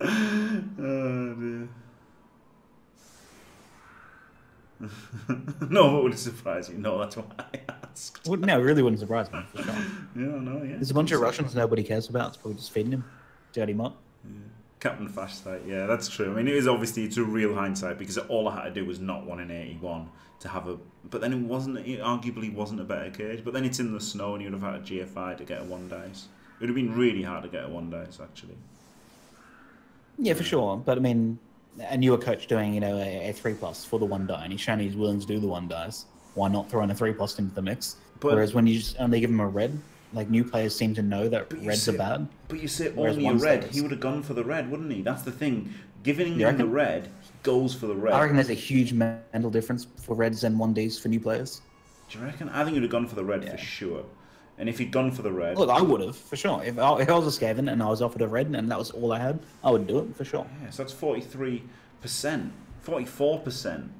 Speaker 1: oh dear. no, what would it surprise you? No, that's why I asked.
Speaker 2: Well, no, it really wouldn't surprise me. For sure.
Speaker 1: Yeah, no, yeah.
Speaker 2: There's a bunch of Russians nobody cares about. It's probably just feeding him. Dirty mutt.
Speaker 1: Captain Flashlight, yeah, that's true. I mean, it is obviously it's a real hindsight because all I had to do was not one in eighty-one to have a. But then it wasn't. It arguably wasn't a better cage. But then it's in the snow, and you'd have had a GFI to get a one dice. It would have been really hard to get a one dice actually.
Speaker 2: Yeah, for sure. But I mean, a newer coach doing, you know, a, a three plus for the one die, and he's shown he's willing to do the one dice. Why not throw in a three plus into the mix?
Speaker 1: But-
Speaker 2: Whereas when you just only give him a red, like new players seem to know that reds
Speaker 1: see-
Speaker 2: are bad.
Speaker 1: But you say
Speaker 2: Whereas
Speaker 1: only a red. He would have gone for the red, wouldn't he? That's the thing. Giving him the red, goes for the red.
Speaker 2: I reckon there's a huge mental difference for reds and one Ds for new players.
Speaker 1: Do you reckon? I think he'd have gone for the red
Speaker 2: Yeah.
Speaker 1: for sure. And if he'd gone for the red,
Speaker 2: Look, I would have for sure. If I, if I was a Skaven and I was offered a red and that was all I had, I would do it for sure.
Speaker 1: yeah, so that's forty-three percent, forty-four percent.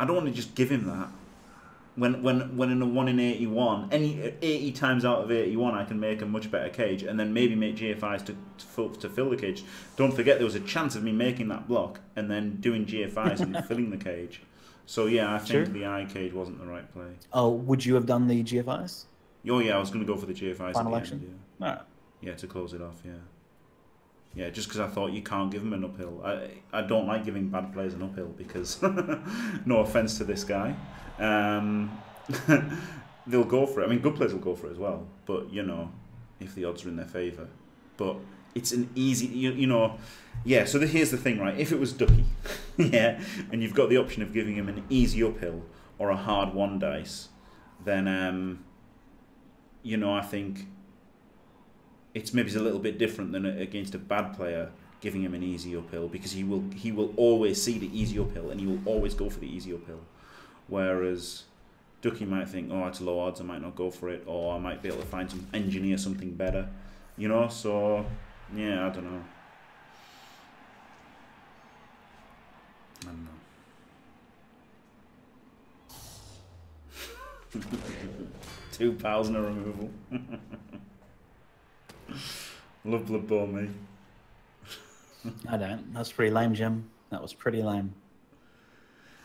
Speaker 1: I don't want to just give him that. When when when in a one in eighty-one, any eighty times out of eighty-one, I can make a much better cage, and then maybe make GFIs to to fill, to fill the cage. Don't forget there was a chance of me making that block and then doing GFIs and filling the cage. So yeah, I think
Speaker 2: Sure.
Speaker 1: the eye cage wasn't the right play.
Speaker 2: Oh, would you have done the GFIs?
Speaker 1: Oh yeah, I was going to go for the GFIs.
Speaker 2: Final action?
Speaker 1: End, yeah. Yeah, to close it off, yeah. Yeah, just because I thought you can't give him an uphill. I I don't like giving bad players an uphill because, no offense to this guy, um, they'll go for it. I mean, good players will go for it as well, but you know, if the odds are in their favour. But it's an easy, you, you know, yeah. So the, here's the thing, right? If it was Ducky, yeah, and you've got the option of giving him an easy uphill or a hard one dice, then um, you know, I think it's maybe a little bit different than against a bad player giving him an easy uphill because he will he will always see the easy uphill and he will always go for the easy uphill. Whereas Ducky might think, oh, it's low odds, I might not go for it, or I might be able to find some engineer something better, you know. So yeah, I don't know. I don't know. Two pals and a removal. Love Blood Bowl, me.
Speaker 2: I don't. That's pretty lame, Jim. That was pretty lame.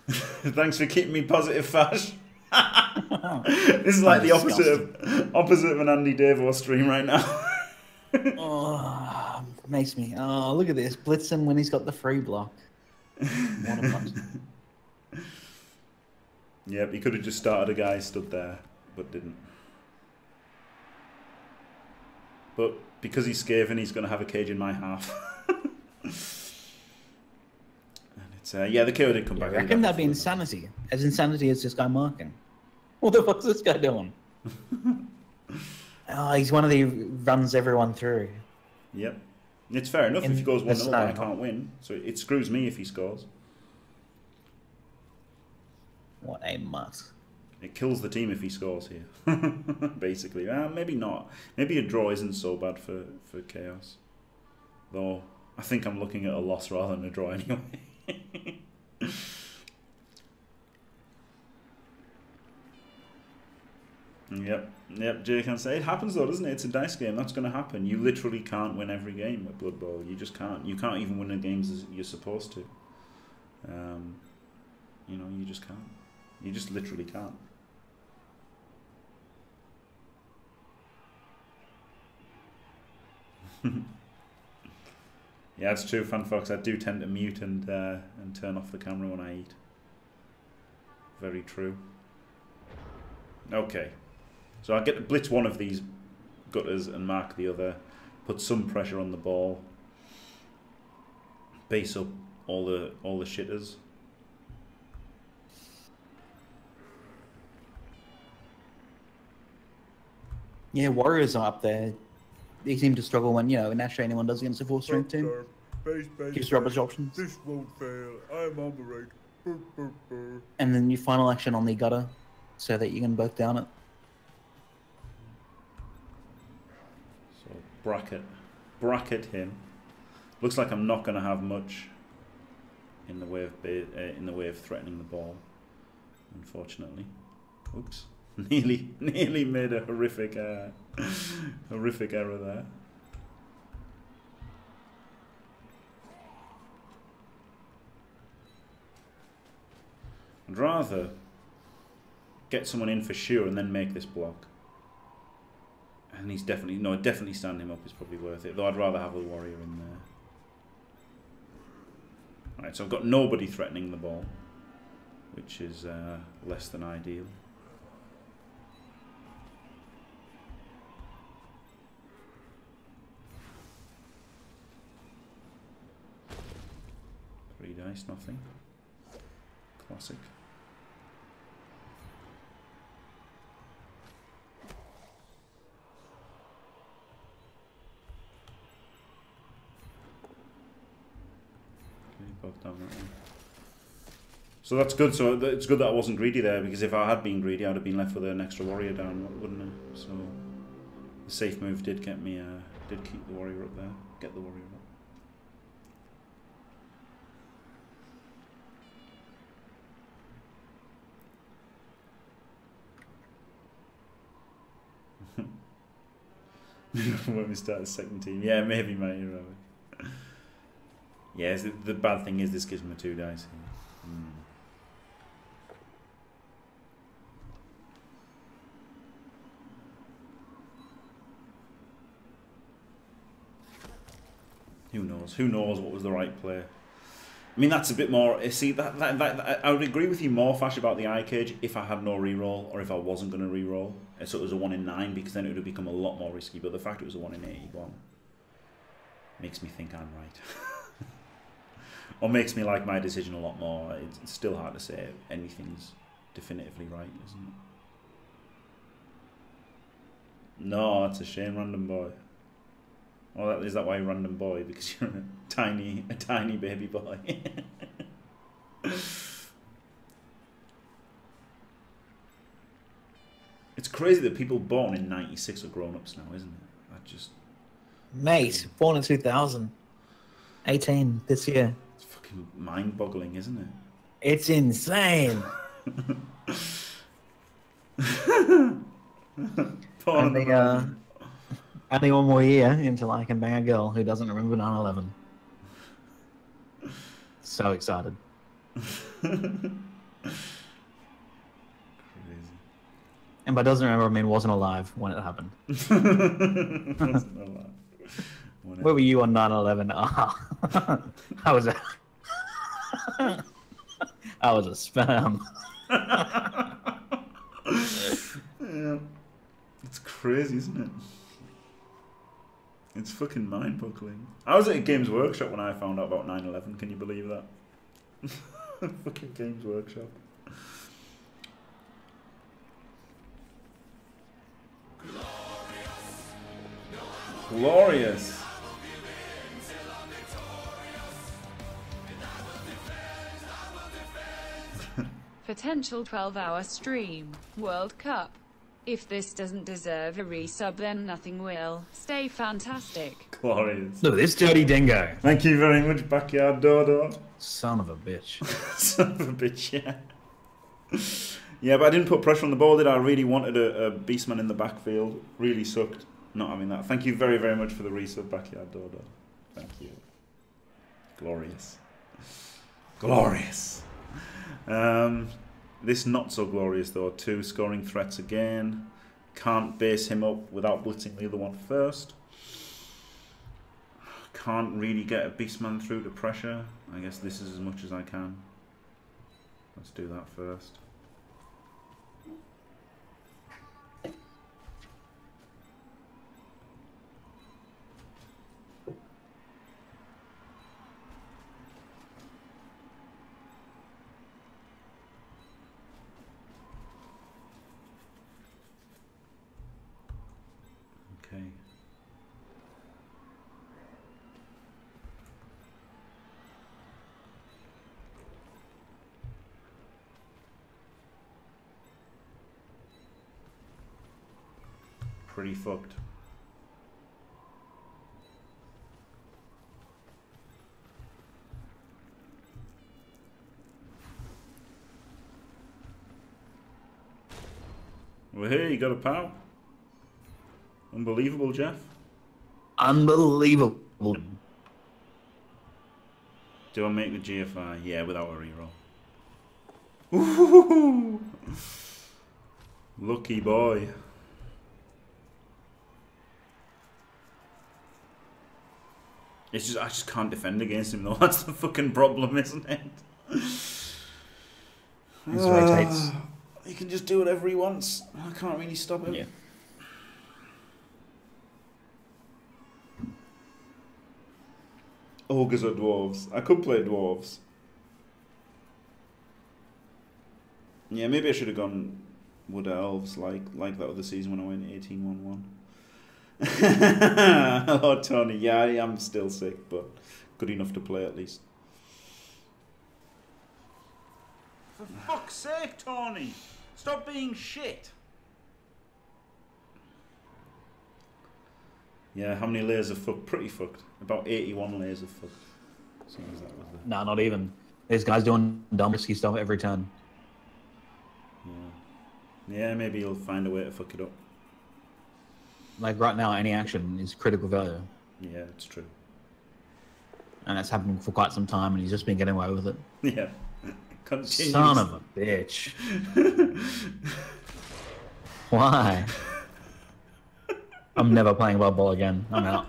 Speaker 1: Thanks for keeping me positive, Fash. this is like the
Speaker 2: I'm
Speaker 1: opposite of opposite of an Andy Davo stream right now.
Speaker 2: oh, makes me. Oh, look at this. Blitzen when he's got the free block.
Speaker 1: Yep, he could have just started a guy stood there, but didn't. But because he's Skaven, he's going to have a cage in my half. Uh, yeah, the KO did come back.
Speaker 2: I reckon that'd be insanity. As insanity as this guy marking. What the fuck's this guy doing? oh, he's one of the runs everyone through.
Speaker 1: Yep, it's fair enough.
Speaker 2: In
Speaker 1: if he goes one 0 I can't win, so it screws me if he scores.
Speaker 2: What a mutt.
Speaker 1: It kills the team if he scores here. Basically, uh, maybe not. Maybe a draw isn't so bad for for chaos. Though I think I'm looking at a loss rather than a draw anyway. Yep, yep. Jay can say it happens though, doesn't it? It's a dice game. That's going to happen. You literally can't win every game with Blood Bowl. You just can't. You can't even win the games as you're supposed to. Um, you know, you just can't. You just literally can't. yeah, it's true, Fan Fox. I do tend to mute and uh, and turn off the camera when I eat. Very true. Okay, so I get to blitz one of these gutters and mark the other. Put some pressure on the ball. Base up all the all the shitters.
Speaker 2: Yeah, Warriors are up there. They seem to struggle when, you know, naturally anyone does against a full strength team.
Speaker 4: Base, base,
Speaker 2: Gives rubbish options.
Speaker 4: This won't fail. I'm on the right. Brr, brr, brr.
Speaker 2: And then you final action on the gutter so that you can both down it.
Speaker 1: So bracket, bracket him. Looks like I'm not going to have much in the way of ba- uh, in the way of threatening the ball. Unfortunately, oops, nearly nearly made a horrific uh, horrific error there. I'd rather get someone in for sure and then make this block. And he's definitely no, definitely stand him up is probably worth it. Though I'd rather have a warrior in there. Right, so I've got nobody threatening the ball, which is uh, less than ideal. Three dice, nothing. Classic. So that's good. So it's good that I wasn't greedy there because if I had been greedy, I'd have been left with an extra warrior down, wouldn't I? So the safe move did get me. Uh, did keep the warrior up there. Get the warrior up. when we start the second team, yeah, maybe my hero. Yeah, the, the bad thing is this gives me two dice. Hmm. Who knows? Who knows what was the right play? I mean, that's a bit more. eh, See, that, that, that, I would agree with you more, Fash, about the eye cage if I had no reroll or if I wasn't going to reroll. Eh, So it was a one in nine because then it would have become a lot more risky. But the fact it was a one in eighty-one makes me think I'm right, or makes me like my decision a lot more. It's it's still hard to say anything's definitively right, isn't it? No, that's a shame, random boy. Well, that, is that why you're random boy? Because you're a tiny, a tiny baby boy. it's crazy that people born in '96 are grown ups now, isn't it? I just
Speaker 2: Mate, born in 2000. 18 this year.
Speaker 1: it's fucking mind-boggling, isn't it?
Speaker 2: It's insane.
Speaker 1: Born
Speaker 2: only,
Speaker 1: in the
Speaker 2: uh, only one more year until I can bang a girl who doesn't remember 9 11. So excited.
Speaker 1: Crazy.
Speaker 2: And by doesn't remember, I mean wasn't alive when it happened.
Speaker 1: Wasn't a lot. When it-
Speaker 2: Where were you on 9 11? Ah, I was a. I was a sperm.
Speaker 1: yeah. It's crazy, isn't it? It's fucking mind-boggling. I was at a Games Workshop when I found out about 9/11. Can you believe that? fucking Games Workshop. Glorious.
Speaker 5: Potential 12 hour stream. World Cup. If this doesn't deserve a resub, then nothing will. Stay fantastic.
Speaker 1: Glorious.
Speaker 2: Look at this dirty dingo.
Speaker 1: Thank you very much, Backyard Dodo.
Speaker 2: Son of a bitch.
Speaker 1: Son of a bitch, yeah. Yeah, but I didn't put pressure on the ball, did I? I really wanted a, a beastman in the backfield. Really sucked not having that. Thank you very, very much for the resub, Backyard Dodo. Thank you. Glorious. Glorious. Um, this not so glorious though. Two scoring threats again. Can't base him up without blitzing the other one first. Can't really get a beastman through to pressure. I guess this is as much as I can. Let's do that first. Okay. Pretty fucked. Well, here you got a pal. Unbelievable, Jeff.
Speaker 2: Unbelievable.
Speaker 1: Do I make the GFI? Yeah, without a reroll. Ooh, lucky boy. It's just I just can't defend against him though. That's the fucking problem, isn't it?
Speaker 2: He just rotates.
Speaker 1: Ah, He can just do whatever he wants. I can't really stop him.
Speaker 2: Yeah.
Speaker 1: Ogres or dwarves? I could play dwarves. Yeah, maybe I should have gone wood elves like like that other season when I went 18-1-1. Hello, oh, Tony. Yeah, I am still sick, but good enough to play at least. For fuck's sake, Tony! Stop being shit! Yeah, how many layers of fuck? Pretty fucked. About 81 layers of fuck. Same as that was the...
Speaker 2: Nah, not even. This guy's doing dumb risky stuff every turn.
Speaker 1: Yeah. Yeah, maybe he'll find a way to fuck it up.
Speaker 2: Like right now, any action is critical value.
Speaker 1: Yeah, it's true.
Speaker 2: And that's happening for quite some time, and he's just been getting away with it.
Speaker 1: Yeah. Continues.
Speaker 2: Son of a bitch. Why? I'm never playing Blood Bowl again. I'm out.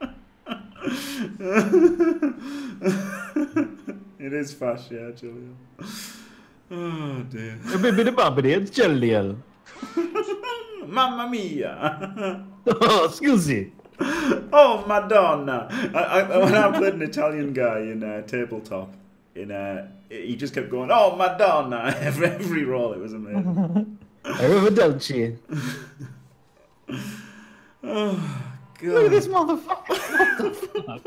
Speaker 1: it is fast, yeah, Julian. Oh dear.
Speaker 2: A bit of bumpity, It's Jalil.
Speaker 1: Mamma mia!
Speaker 2: Oh, scusi.
Speaker 1: Oh, Madonna! I, I, when I played an Italian guy in uh, tabletop, in uh, he just kept going, "Oh, Madonna!" every every roll. It was amazing.
Speaker 2: Arrivederci.
Speaker 1: oh
Speaker 2: Look at this motherfucker. What the fuck?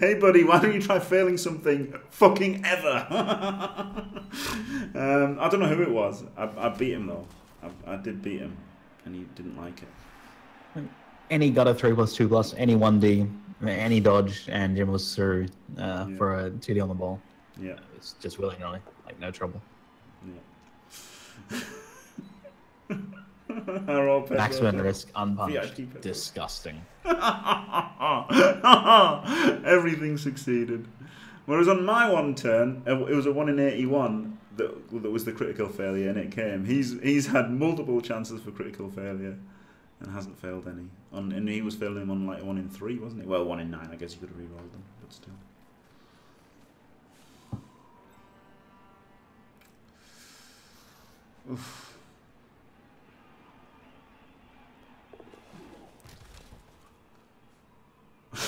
Speaker 1: Hey, buddy, why don't you try failing something fucking ever? um, I don't know who it was. I, I beat him though. I, I did beat him, and he didn't like it.
Speaker 2: Any got a 3 plus 2 plus, any 1D, any dodge, and Jim was through uh,
Speaker 1: Yeah.
Speaker 2: for a 2D on the ball.
Speaker 1: Yeah,
Speaker 2: It's just willy nilly, like no trouble.
Speaker 1: yeah.
Speaker 2: Maximum risk, unpunished. Disgusting.
Speaker 1: Everything succeeded. Whereas on my one turn, it was a one in eighty-one that that was the critical failure, and it came. He's he's had multiple chances for critical failure, and hasn't failed any. On and he was failing on like one in three, wasn't he? Well, one in nine. I guess you could have re-rolled them, but still.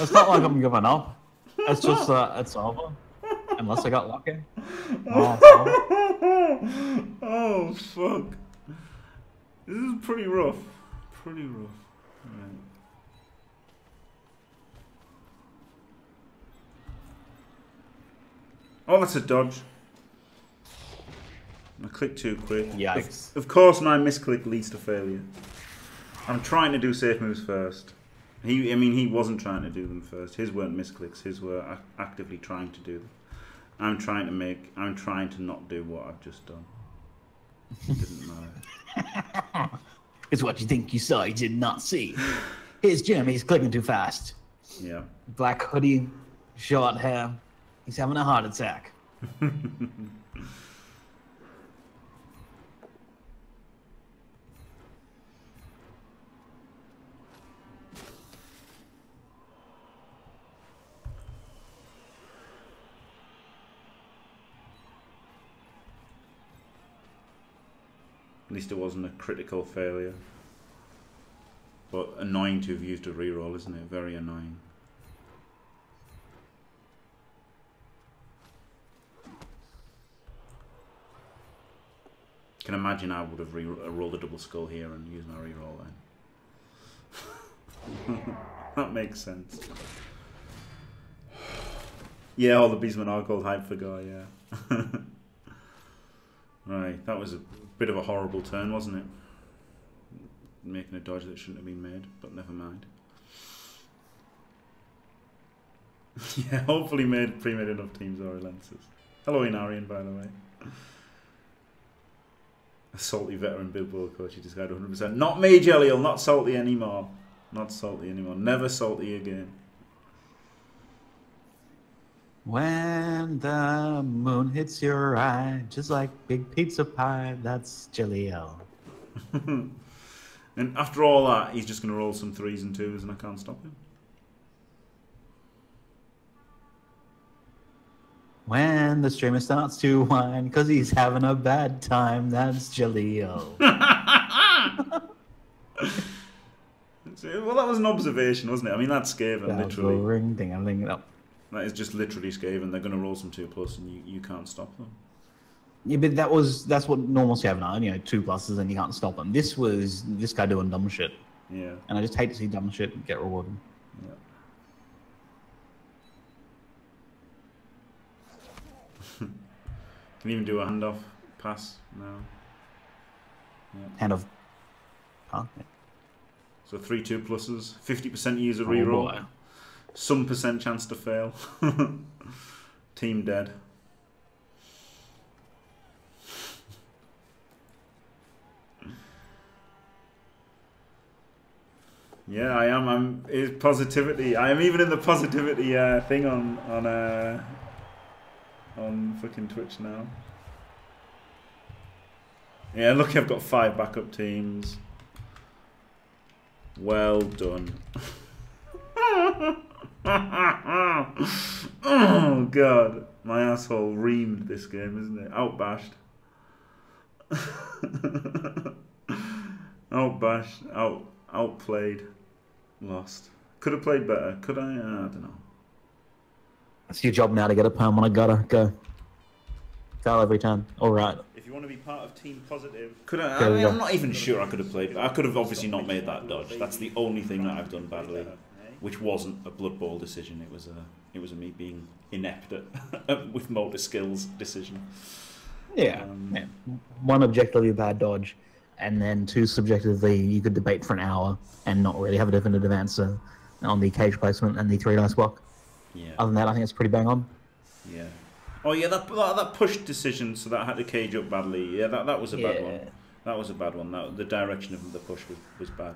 Speaker 2: It's not like I'm giving up. It's just uh, it's over. Unless I got lucky. Oh,
Speaker 1: oh fuck! This is pretty rough. Pretty rough. Oh, that's a dodge. I clicked too quick.
Speaker 2: Yikes.
Speaker 1: Of, of course, my misclick leads to failure. I'm trying to do safe moves first. He, I mean, he wasn't trying to do them first. His weren't misclicks. His were actively trying to do them. I'm trying to make. I'm trying to not do what I've just done. It didn't matter.
Speaker 2: It's what you think you saw, you did not see. Here's Jim, he's clicking too fast.
Speaker 1: Yeah.
Speaker 2: Black hoodie, short hair. He's having a heart attack.
Speaker 1: At least it wasn't a critical failure. But annoying to have used a reroll, isn't it? Very annoying. Can imagine I would have re- uh, rolled a double skull here and used my reroll then. that makes sense. Yeah, all the beastmen are called hype for guy, yeah. right, that was a bit of a horrible turn, wasn't it? Making a dodge that shouldn't have been made, but never mind. yeah, hopefully made pre-made enough teams or Lancers. Hello, Inarian, by the way. A salty veteran Blood Bowl coach, he got 100%. Not me, Jelliel, not salty anymore. Not salty anymore. Never salty again.
Speaker 2: When the moon hits your eye, just like big pizza pie, that's Jelly L.
Speaker 1: And after all that, he's just going to roll some threes and twos, and I can't stop him.
Speaker 2: When the streamer starts to whine because he's having a bad time, that's Jelly L.
Speaker 1: So, Well, that was an observation, wasn't it? I mean, that's Skaven, literally.
Speaker 2: Ring ding ling up.
Speaker 1: That is just literally Skaven. They're going to roll some two plus, and you, you can't stop them.
Speaker 2: Yeah, but that was that's what normal Skaven are, you know, two pluses and you can't stop them. This was this guy doing dumb shit.
Speaker 1: Yeah.
Speaker 2: And I just hate to see dumb shit get rewarded.
Speaker 1: yeah. Can even do a handoff pass now.
Speaker 2: Hand of huh?
Speaker 1: So three two pluses, fifty percent use a
Speaker 2: Oh,
Speaker 1: reroll,
Speaker 2: boy.
Speaker 1: Some percent chance to fail. Team dead. Yeah, I am. I'm positivity. I am even in the positivity uh, thing on on uh, on fucking Twitch now. Yeah, look, I've got five backup teams. Well done. oh god, my asshole reamed this game, isn't it? Outbashed. Outbashed, out outplayed, lost. Could have played better. Could I? Uh, I don't know.
Speaker 2: It's your job now to get a perm when I gotta go. Foul every time. All right.
Speaker 1: If you want to be part of Team Positive, could I? I
Speaker 2: we
Speaker 1: mean. I'm not even sure I could have played. I could have obviously not made that dodge. That's the only thing that I've done badly, which wasn't a Blood Bowl decision. It was a, it was a me being inept at, with motor skills decision.
Speaker 2: Yeah.
Speaker 1: Um,
Speaker 2: yeah. One objectively bad dodge, and then two subjectively you could debate for an hour and not really have a definitive answer on the cage placement and the three dice block.
Speaker 1: Yeah,
Speaker 2: Other than that, I think it's pretty bang on.
Speaker 1: yeah. Oh yeah, that that, that push decision, so that I had to cage up badly. Yeah, that that was a bad one. That was a bad one. That the direction of the push was, was bad.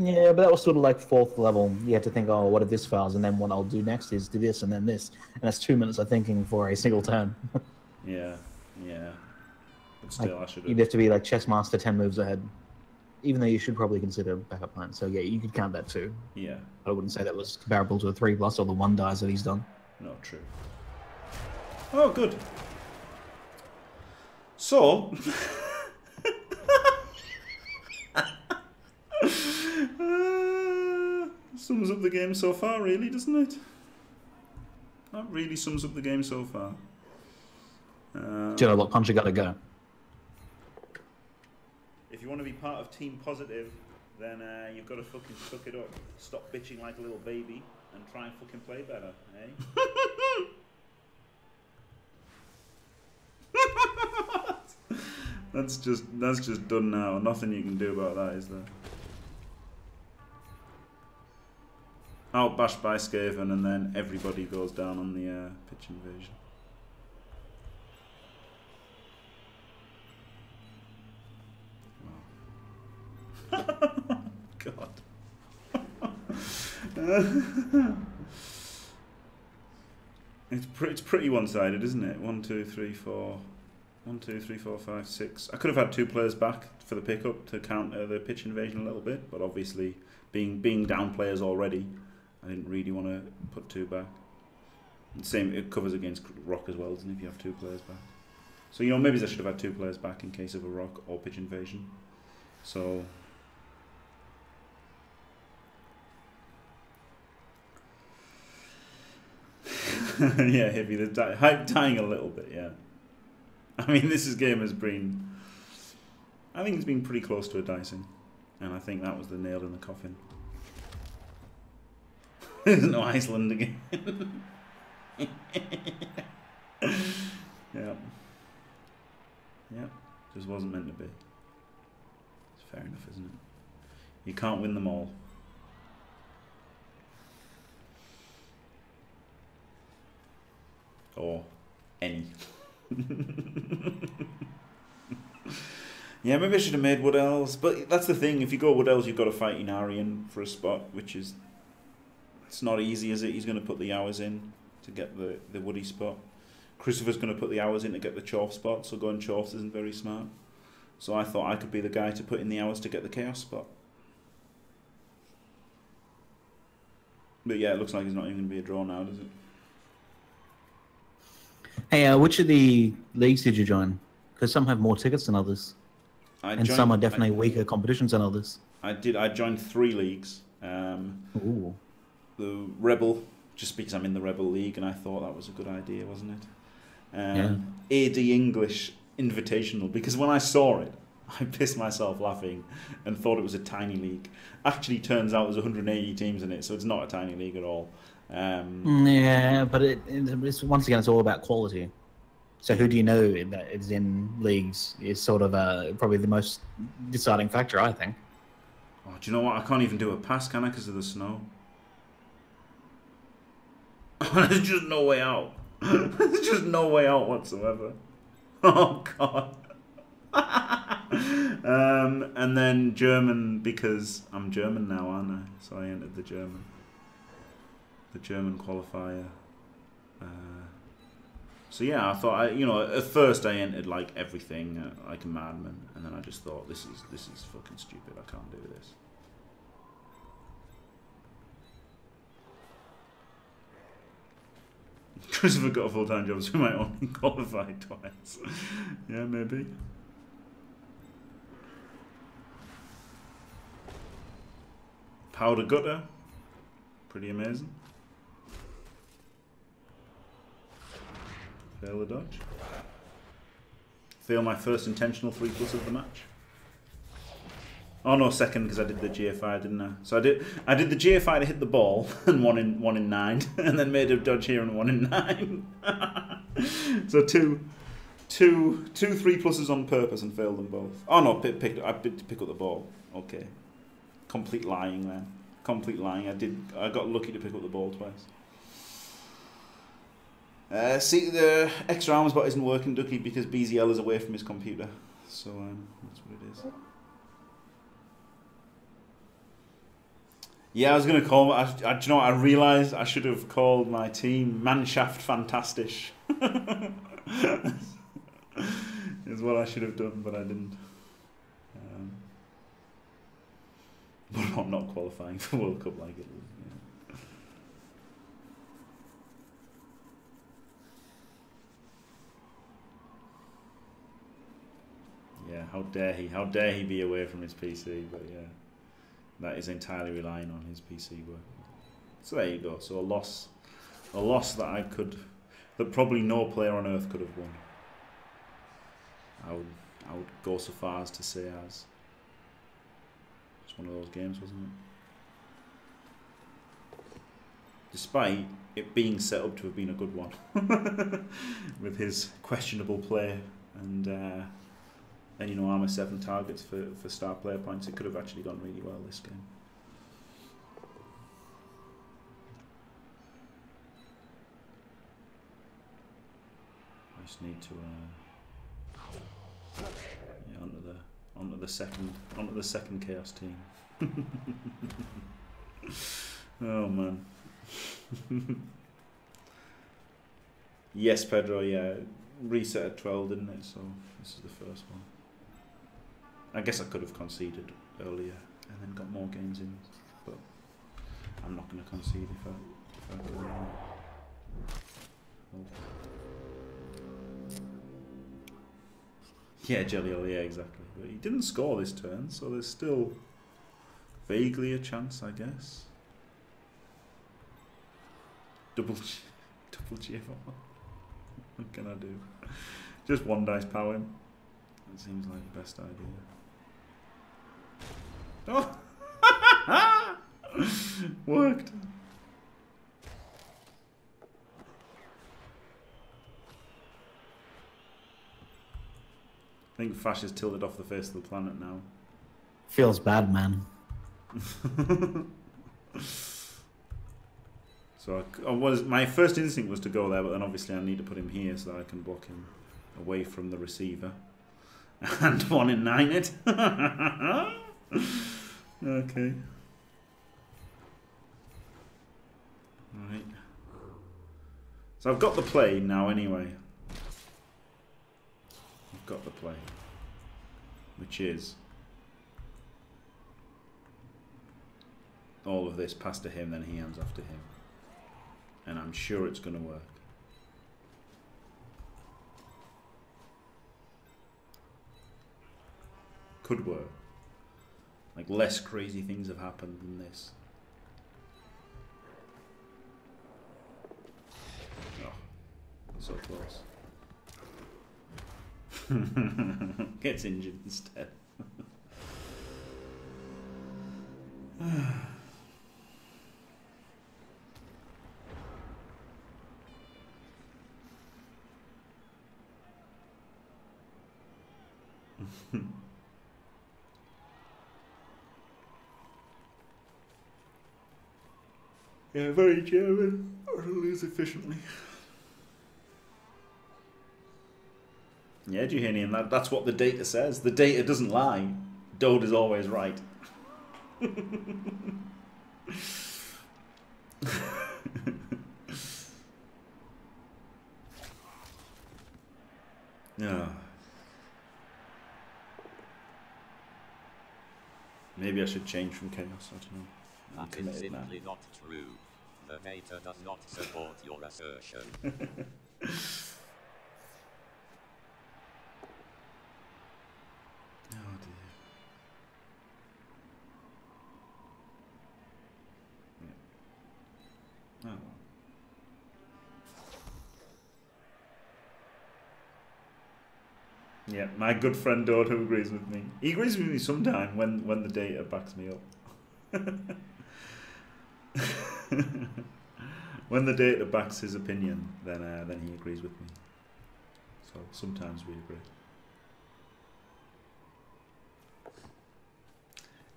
Speaker 2: Yeah, but that was sort of like fourth level. You had to think, oh, what if this fails? And then what I'll do next is do this and then this. And that's two minutes of thinking for a single turn.
Speaker 1: Yeah, yeah. But still, I should.
Speaker 2: You'd have to be like chess master 10 moves ahead. Even though you should probably consider backup plan. So yeah, you could count that too.
Speaker 1: Yeah,
Speaker 2: I wouldn't say that was comparable to a 3 plus or the 1 dies that he's done.
Speaker 1: No, true. Oh, good. So, sums up the game so far, really, doesn't it? That really sums up the game so far. Uh,
Speaker 2: Do you know what punch you gotta go?
Speaker 1: if you want to be part of Team Positive, then uh, you've got to fucking suck it up. Stop bitching like a little baby and try and fucking play better, eh? that's just that's just done now. Nothing you can do about that, is there? Outbashed by Skaven, and then everybody goes down on the uh, pitch invasion. God. it's, pre- it's pretty one sided, isn't it? One, two, three, four. One, two, three, four, five, six. I could have had two players back for the pickup to counter the pitch invasion a little bit, but obviously, being being down players already, I didn't really want to put two back. And same, it covers against rock as well, doesn't it? If you have two players back. So you know, maybe I should have had two players back in case of a rock or pitch invasion. So yeah, heavy. The hype dying a little bit. Yeah. I mean, this is game has been. I think it's been pretty close to a dicing, and I think that was the nail in the coffin. There's no Iceland again. yeah. Yeah. Just wasn't meant to be. It's fair enough, isn't it? You can't win them all. Or any. yeah, maybe I should have made Wood Elves, but that's the thing. If you go Wood Elves, you've got to fight Inarian for a spot, which is it's not easy, is it? He's going to put the hours in to get the the Woody spot. Christopher's going to put the hours in to get the Chorf spot, so going Chorf isn't very smart. So I thought I could be the guy to put in the hours to get the Chaos spot. But yeah, it looks like it's not even going to be a draw now, does it?
Speaker 2: Hey, uh, which of the leagues did you join? Because some have more tickets than others,
Speaker 1: I
Speaker 2: and
Speaker 1: joined-
Speaker 2: some are definitely
Speaker 1: I,
Speaker 2: weaker competitions than others.
Speaker 1: I did. I joined three leagues. Um,
Speaker 2: Ooh.
Speaker 1: The Rebel, just because I'm in the Rebel League, and I thought that was a good idea, wasn't it? Um, AD English Invitational, because when I saw it, I pissed myself laughing and thought it was a tiny league. Actually, turns out there's 180 teams in it, so it's not a tiny league at all. Um,
Speaker 2: Mm, Yeah, but it, it- it's once again, it's all about quality. So who do you know that is in leagues is sort of uh, probably the most deciding factor, I think.
Speaker 1: oh, do you know what? I can't even do a pass, can I, because of the snow? There's just no way out. There's just no way out whatsoever. Oh god. um, and then German because I'm German now, aren't I? So I entered the German, the German qualifier. Uh, so yeah, I thought I, you know, at first I entered like everything uh, like a madman, and then I just thought this is this is fucking stupid. I can't do this. Christopher got a full time job, so he might only qualify twice. yeah, maybe. Powder gutter. Pretty amazing. Fail the dodge. Fail my first intentional 3 plus of the match. Oh no, second because I did the GFI, didn't I? So I did I did the GFI to hit the ball and one in one in nine, and then made a dodge here and one in nine. so two, two, two three pluses on purpose and failed them both. Oh no, pick, pick I did pick up the ball. Okay, complete lying then. Complete lying. I did. I got lucky to pick up the ball twice. Uh, see, the extra arms bot isn't working, Ducky, because BZL is away from his computer. So um, that's what it is. Yeah, I was gonna call. I, I, do you know what? I realised I should have called my team Mannschaft Fantastisch. is what I should have done, but I didn't. Um, but I'm not qualifying for World Cup like it. Yeah. Yeah, how dare he? How dare he be away from his PC? But yeah. That is entirely relying on his PC work. So there you go. So a loss, a loss that I could, that probably no player on earth could have won. I would, I would go so far as to say as. It's one of those games, wasn't it? Despite it being set up to have been a good one, with his questionable play and uh, and you know armor seven targets for for star player points, it could have actually gone really well this game. I just need to uh, yeah onto the onto the second onto the second chaos team. oh man. yes, Pedro. Yeah, reset at twelve, didn't it? So this is the first one. I guess I could have conceded earlier and then got more games in, but I'm not going to concede if I if I go. Yeah, Jelliol, yeah, exactly. But he didn't score this turn, so there's still vaguely a chance, I guess. Double, double GFR. what can I do? Just one dice power him. That seems like the best idea. Oh! Worked. I think Fash is tilted off the face of the planet now.
Speaker 2: Feels bad, man.
Speaker 1: So I, I oh, was my first instinct was to go there, but then obviously I need to put him here so that I can block him away from the receiver. And one in nine it. Okay. Right. So I've got the play now anyway. I've got the play. Which is all of this passed to him, then he hands off to him. And I'm sure it's going to work. Could work. Like, less crazy things have happened than this. Oh, so close. Gets injured instead. yeah, very German. Or to lose efficiently. Yeah, Juhanian, that, that's what the data says. The data doesn't lie. Dode is always right. yeah. Maybe I should change from chaos. I don't know.
Speaker 6: That is simply not true. The data does not support your assertion.
Speaker 1: Oh dear. Yeah. Oh. Yeah, my good friend Dodo agrees with me. He agrees with me sometime when, when the data backs me up. when the data backs his opinion, then uh, then he agrees with me. So sometimes we agree.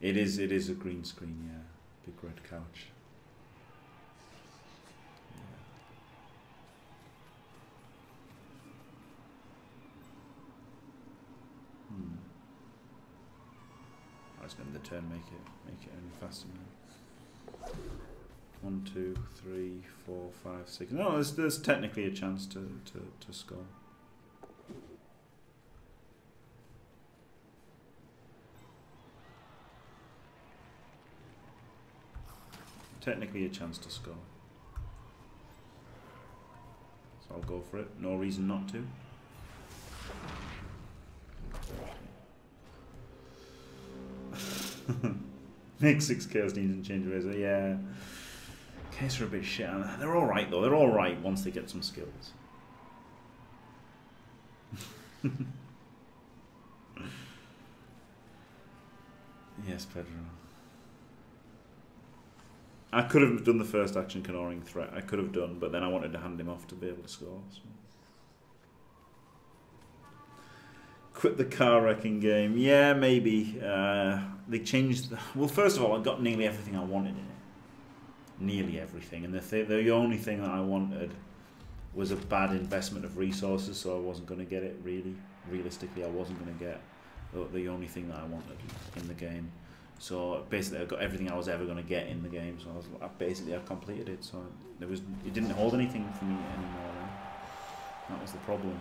Speaker 1: It is. It is a green screen. Yeah, big red couch. Hmm. I was going to turn make it make it any faster now. One, two, three, four, five, six. No, there's there's technically a chance to to, to score. Technically a chance to score. So I'll go for it. No reason not to. Make six chaos and change razor. Yeah. Chaos are a bit shit. They're all right though. They're all right once they get some skills. yes, Pedro. I could have done the first action canoring threat. I could have done, but then I wanted to hand him off to be able to score. So. Quit the car wrecking game. Yeah, maybe. Uh, they changed. The, well, first of all, I got nearly everything I wanted in it. Nearly everything, and the th- the only thing that I wanted was a bad investment of resources, so I wasn't going to get it. Really, realistically, I wasn't going to get the, only thing that I wanted in the game. So basically, I got everything I was ever going to get in the game. So I was I basically I completed it. So there was it didn't hold anything for me anymore. That was the problem.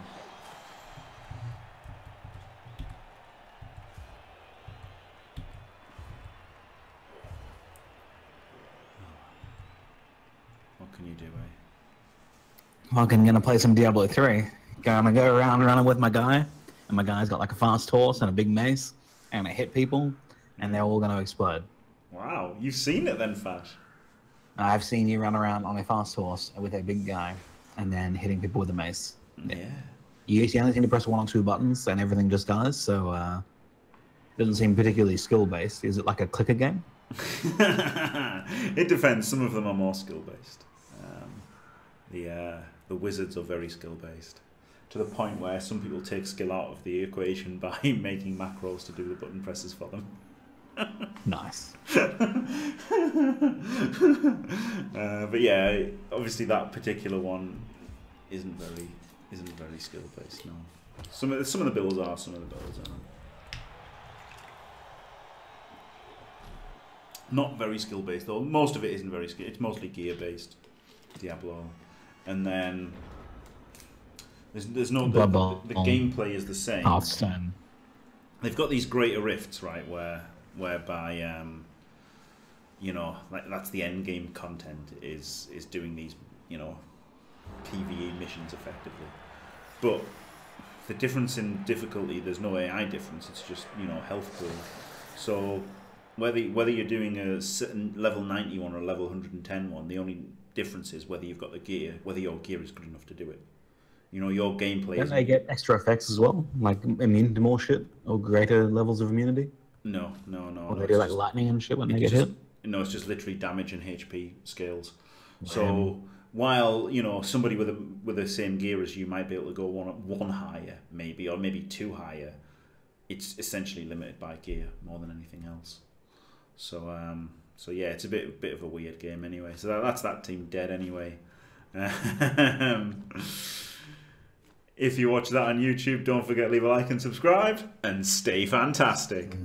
Speaker 1: What can you do, eh?
Speaker 2: Fucking gonna play some Diablo 3. Gonna go around running with my guy, and my guy's got like a fast horse and a big mace, and I hit people, and they're all gonna explode.
Speaker 1: Wow, you've seen it then, Fash.
Speaker 2: I've seen you run around on a fast horse with a big guy, and then hitting people with a mace.
Speaker 1: Yeah.
Speaker 2: You you only need to press one or two buttons, and everything just does. So uh, doesn't seem particularly skill based. Is it like a clicker game?
Speaker 1: it depends. Some of them are more skill based. Um, the uh, the wizards are very skill based, to the point where some people take skill out of the equation by making macros to do the button presses for them.
Speaker 2: Nice.
Speaker 1: uh, but yeah, obviously that particular one isn't very isn't very skill based. No, some of the, some of the builds are, some of the builds aren't. Not very skill based though. Most of it isn't very skill. It's mostly gear based. Diablo, and then there's there's no the, the, the gameplay is the same they've got these greater rifts, right? Where whereby um, you know, like that's the end game content is is doing these, you know, PVE missions effectively. But the difference in difficulty, there's no AI difference. It's just you know health pool. So whether whether you're doing a certain level 90 one or a level 110 one, the only difference is whether you've got the gear, whether your gear is good enough to do it. You know, your gameplay
Speaker 2: Don't they get extra effects as well, like immune to more shit or greater levels of immunity?
Speaker 1: no, no, no.
Speaker 2: Or
Speaker 1: no,
Speaker 2: they do like
Speaker 1: just-
Speaker 2: lightning and shit when they get
Speaker 1: just,
Speaker 2: hit.
Speaker 1: No, it's just literally damage and HP scales. So while you know somebody with a with the same gear as you might be able to go one one higher, maybe or maybe two higher, it's essentially limited by gear more than anything else. So um, so yeah, it's a bit bit of a weird game anyway. So that, that's that team dead anyway. Um, if you watch that on YouTube, don't forget leave a like and subscribe, and stay fantastic.